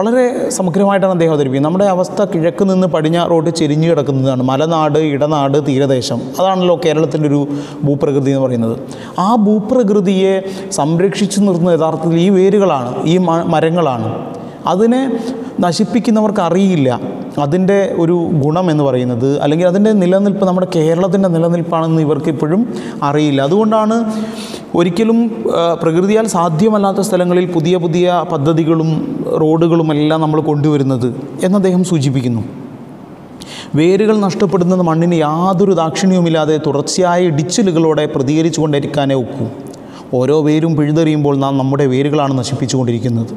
വളരെ സമഗ്രമായിട്ടാണ് അദ്ദേഹം അവതരിപ്പിക്കുന്നത്. നമ്മുടെ അവസ്ഥ കിഴക്ക് നിന്ന് പടിഞ്ഞാറോട്ട് ചെരിഞ്ഞു കിടക്കുന്നതാണ്. മലനാട് ഇടനാട് തീരദേശം. അതാണല്ലോ കേരളത്തിന്റെ ഒരു ഭൂപ്രകൃതി എന്ന് പറയുന്നത്. ആ ഭൂപ്രകൃതിയെ സംരക്ഷിച്ചു നിർത്തുന്ന യഥാർത്ഥത്തിൽ ഈ വേരുകളാണ് ഈ മരങ്ങളാണ്. അതിനെ നശിപ്പിക്കുന്നവർക്ക് അറിയില്ല അതിന്റെ ഒരു ഗുണം എന്ന് പറയുന്നത് അല്ലെങ്കിൽ അതിന്റെ നിലനിൽപ്പ് നമ്മുടെ കേരളത്തിന്റെ നിലനിൽപ്പാണെന്ന് ഇവർക്ക് ഇപ്പോഴും അറിയില്ല. അതുകൊണ്ടാണ് ഒരിക്കലും പ്രകൃതിയാൽ സാധ്യമല്ലാത്ത സ്ഥലങ്ങളിൽ പുതിയ പുതിയ പദ്ധതികളും റോഡുകളും എല്ലാം നമ്മൾ കൊണ്ടുവരുന്നത് എന്ന് അദ്ദേഹം സൂചിപ്പിക്കുന്നു. വേരുകൾ നഷ്ടപ്പെടുന്നത് മണ്ണിന് യാതൊരു ദാക്ഷിണ്യവുമില്ലാതെ തുടർച്ചയായ ഇടിച്ചിലുകളോടെ പ്രതികരിച്ചുകൊണ്ടിരിക്കാനേ ഒക്കൂ. ഓരോ വേരും പിഴുതെറിയുമ്പോൾ നാം നമ്മുടെ വേരുകളാണ് നശിപ്പിച്ചുകൊണ്ടിരിക്കുന്നത്.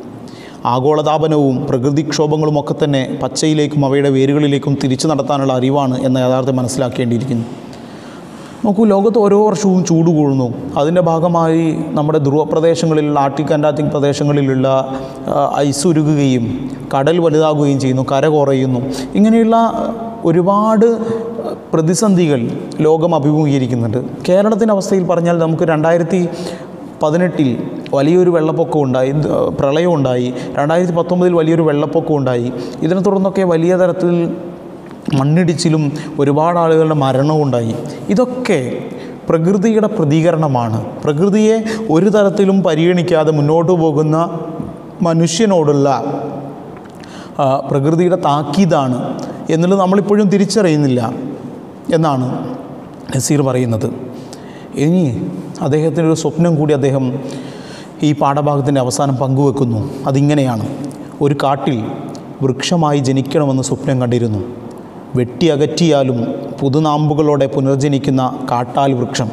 ആഗോളതാപനവും പ്രകൃതിക്ഷോഭങ്ങളും ഒക്കെ തന്നെ പച്ചയിലേക്കും അവയുടെ വേരുകളിലേക്കും തിരിച്ചു നടത്താനുള്ള അറിവാണ് എന്ന യാഥാർത്ഥ്യം മനസ്സിലാക്കേണ്ടിയിരിക്കുന്നു. നോക്കൂ ലോകത്ത് ഓരോ വർഷവും ചൂട് കൂടുന്നു. അതിന്റെ ഭാഗമായി നമ്മുടെ ധ്രുവപ്രദേശങ്ങളിലുള്ള ആർട്ടിക് അന്റാർട്ടിക് പ്രദേശങ്ങളിലുള്ള ഐസ് ഉരുകുകയും കടൽ വലുതാകുകയും ചെയ്യുന്നു കര കുറയുന്നു. ഇങ്ങനെയുള്ള ഒരുപാട് പ്രതിസന്ധികൾ ലോകം അഭിമുഖീകരിക്കുന്നുണ്ട്. കേരളത്തിന്റെ അവസ്ഥയിൽ പറഞ്ഞാൽ നമുക്ക് രണ്ടായിരത്തി പതിനെട്ടിൽ വലിയൊരു വെള്ളപ്പൊക്കം ഉണ്ടായി പ്രളയം ഉണ്ടായി. രണ്ടായിരത്തി പത്തൊമ്പതിൽ വലിയൊരു വെള്ളപ്പൊക്കം ഉണ്ടായി. ഇതിനെ തുടർന്നൊക്കെ വലിയ തരത്തിൽ മണ്ണിടിച്ചിലും ഒരുപാട് ആളുകളുടെ മരണവും ഉണ്ടായി. ഇതൊക്കെ പ്രകൃതിയുടെ പ്രതികരണമാണ്. പ്രകൃതിയെ ഒരു തരത്തിലും പരിഗണിക്കാതെ മുന്നോട്ട് പോകുന്ന മനുഷ്യനോടുള്ള പ്രകൃതിയുടെ താക്കീതാണ് എന്നുള്ളത് നമ്മളിപ്പോഴും തിരിച്ചറിയുന്നില്ല എന്നാണ് നസീർ പറയുന്നത്. ഇനി അദ്ദേഹത്തിന്റെ ഒരു സ്വപ്നം കൂടി അദ്ദേഹം ഈ പാഠഭാഗത്തിന്റെ അവസാനം പങ്കുവെക്കുന്നു. അതിങ്ങനെയാണ്. ഒരു കാട്ടിൽ വൃക്ഷമായി ജനിക്കണമെന്ന് സ്വപ്നം കണ്ടിരുന്നു. വെട്ടി അകറ്റിയാലും പുതുനാമ്പുകളോടെ പുനർജനിക്കുന്ന കാട്ടാൽ വൃക്ഷം.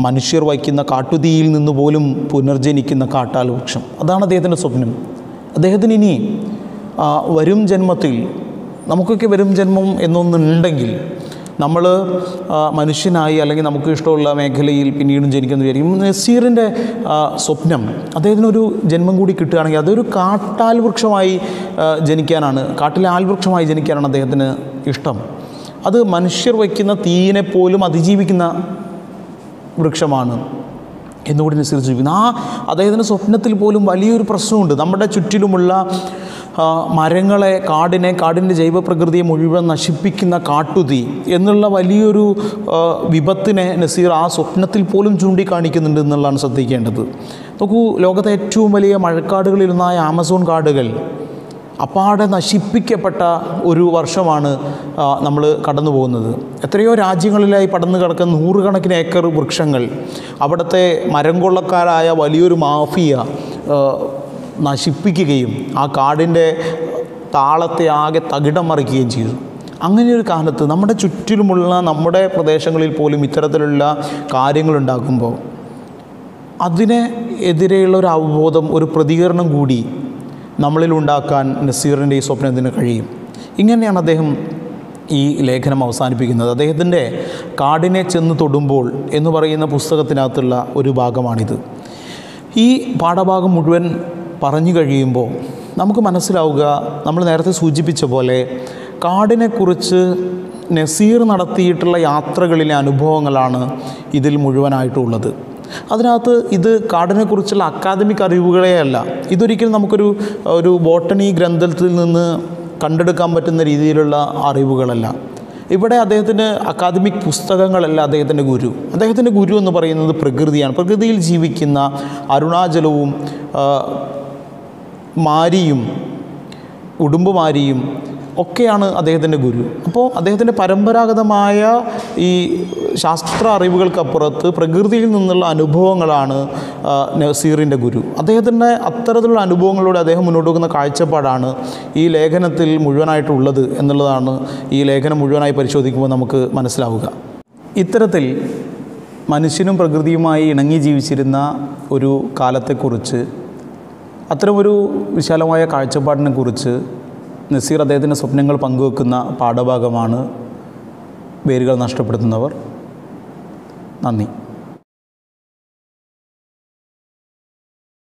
മനുഷ്യർ വയ്ക്കുന്ന കാട്ടുതീയിൽ നിന്ന് പോലും പുനർജനിക്കുന്ന കാട്ടാൽ വൃക്ഷം. അതാണ് അദ്ദേഹത്തിന്റെ സ്വപ്നം. അദ്ദേഹത്തിന് ഇനി വരും ജന്മത്തിൽ നമുക്കൊക്കെ വരും ജന്മം എന്നൊന്നുണ്ടെങ്കിൽ നമ്മൾ മനുഷ്യനായി അല്ലെങ്കിൽ നമുക്ക് ഇഷ്ടമുള്ള മേഖലയിൽ പിന്നീടും ജനിക്കുന്നു വിചാരിക്കും നസീറിന്റെ സ്വപ്നം അദ്ദേഹത്തിനൊരു ജന്മം കൂടി കിട്ടുകയാണെങ്കിൽ അതൊരു കാട്ടാൽ വൃക്ഷമായി ജനിക്കാനാണ് കാട്ടിലെ ആൽവൃക്ഷമായി ജനിക്കാനാണ് അദ്ദേഹത്തിന് ഇഷ്ടം. അത് മനുഷ്യർ വയ്ക്കുന്ന തീയിനെ പോലും അതിജീവിക്കുന്ന വൃക്ഷമാണ് എന്നുകൂടി നസീർ ജീവിക്കുന്നത് ആ അദ്ദേഹത്തിന്റെ സ്വപ്നത്തിൽ പോലും വലിയൊരു പ്രശ്നമുണ്ട്. നമ്മുടെ ചുറ്റിലുമുള്ള മരങ്ങളെ കാടിനെ കാടിന്റെ ജൈവപ്രകൃതിയെ മുഴുവൻ നശിപ്പിക്കുന്ന കാട്ടുതീ എന്നുള്ള വലിയൊരു വിപത്തിനെ നസീർ ആ സ്വപ്നത്തിൽ പോലും ചൂണ്ടിക്കാണിക്കുന്നുണ്ട് എന്നുള്ളതാണ് ശ്രദ്ധിക്കേണ്ടത്. നോക്കൂ ലോകത്തെ ഏറ്റവും വലിയ മഴക്കാടുകളിലൊന്നായ ആമസോൺ കാടുകൾ അപ്പാടെ നശിപ്പിക്കപ്പെട്ട ഒരു വർഷമാണ് നമ്മൾ കടന്നു പോകുന്നത് എത്രയോ രാജ്യങ്ങളിലായി പടന്നു കിടക്കുന്ന നൂറുകണക്കിന് ഏക്കർ വൃക്ഷങ്ങൾ അവിടുത്തെ മരം കൊള്ളക്കാരായ വലിയൊരു മാഫിയ നശിപ്പിക്കുകയും ആ കാടിന്റെ താളത്തെ ആകെ തകിടം മറിക്കുകയും ചെയ്തു. അങ്ങനെയൊരു കാലത്ത് നമ്മുടെ ചുറ്റിലുമുള്ള നമ്മുടെ പ്രദേശങ്ങളിൽ പോലും ഇത്തരത്തിലുള്ള കാര്യങ്ങളുണ്ടാക്കുമ്പോൾ അതിനെ എതിരെയുള്ള ഒരു അവബോധം ഒരു പ്രതികരണം കൂടി നമ്മളിൽ ഉണ്ടാക്കാൻ നസീറിന്റെ ഈ സ്വപ്നത്തിന് കഴിയും. ഇങ്ങനെയാണ് അദ്ദേഹം ഈ ലേഖനം അവസാനിപ്പിക്കുന്നത്. അദ്ദേഹത്തിന്റെ കാടിനെ ചെന്ന് തൊടുമ്പോൾ എന്ന് പറയുന്ന പുസ്തകത്തിനകത്തുള്ള ഒരു ഭാഗമാണിത്. ഈ പാഠഭാഗം മുഴുവൻ പറഞ്ഞു കഴിയുമ്പോൾ നമുക്ക് മനസ്സിലാവുക നമ്മൾ നേരത്തെ സൂചിപ്പിച്ച പോലെ കാടിനെക്കുറിച്ച് നസീർ നടത്തിയിട്ടുള്ള യാത്രകളിലെ അനുഭവങ്ങളാണ് ഇതിൽ മുഴുവനായിട്ടുള്ളത്. അതിനകത്ത് ഇത് കാടിനെക്കുറിച്ചുള്ള അക്കാദമിക് അറിവുകളെയല്ല ഇതൊരിക്കലും നമുക്കൊരു ഒരു ബോട്ടണി ഗ്രന്ഥത്തിൽ നിന്ന് കണ്ടെടുക്കാൻ പറ്റുന്ന രീതിയിലുള്ള അറിവുകളല്ല. ഇവിടെ അദ്ദേഹത്തിന് അക്കാദമിക് പുസ്തകങ്ങളല്ല അദ്ദേഹത്തിന്റെ ഗുരു. അദ്ദേഹത്തിന്റെ ഗുരു എന്ന് പറയുന്നത് പ്രകൃതിയാണ്. പ്രകൃതിയിൽ ജീവിക്കുന്ന അരുണാചലവും മാരിയും ഉടുമ്പുമാരിയും ഒക്കെയാണ് അദ്ദേഹത്തിന്റെ ഗുരു. അപ്പോൾ അദ്ദേഹത്തിന്റെ പരമ്പരാഗതമായ ഈ ശാസ്ത്ര അറിവുകൾക്കപ്പുറത്ത് പ്രകൃതിയിൽ നിന്നുള്ള അനുഭവങ്ങളാണ് നസീറിന്റെ ഗുരു. അദ്ദേഹത്തിന്റെ അത്തരത്തിലുള്ള അനുഭവങ്ങളിലൂടെ അദ്ദേഹം മുന്നോട്ട് വെക്കുന്ന കാഴ്ചപ്പാടാണ് ഈ ലേഖനത്തിൽ മുഴുവനായിട്ടുള്ളത് എന്നുള്ളതാണ് ഈ ലേഖനം മുഴുവനായി പരിശോധിക്കുമ്പോൾ നമുക്ക് മനസ്സിലാവുക. ഇത്തരത്തിൽ മനുഷ്യനും പ്രകൃതിയുമായി ഇണങ്ങി ജീവിച്ചിരുന്ന ഒരു കാലത്തെക്കുറിച്ച് അത്തരമൊരു വിശാലമായ കാഴ്ചപ്പാടിനെ കുറിച്ച് നസീർ അദ്ദേഹത്തിന്റെ സ്വപ്നങ്ങൾ പങ്കുവെക്കുന്ന പാഠഭാഗമാണ് വേരുകൾ നഷ്ടപ്പെടുത്തുന്നവർ. നന്ദി.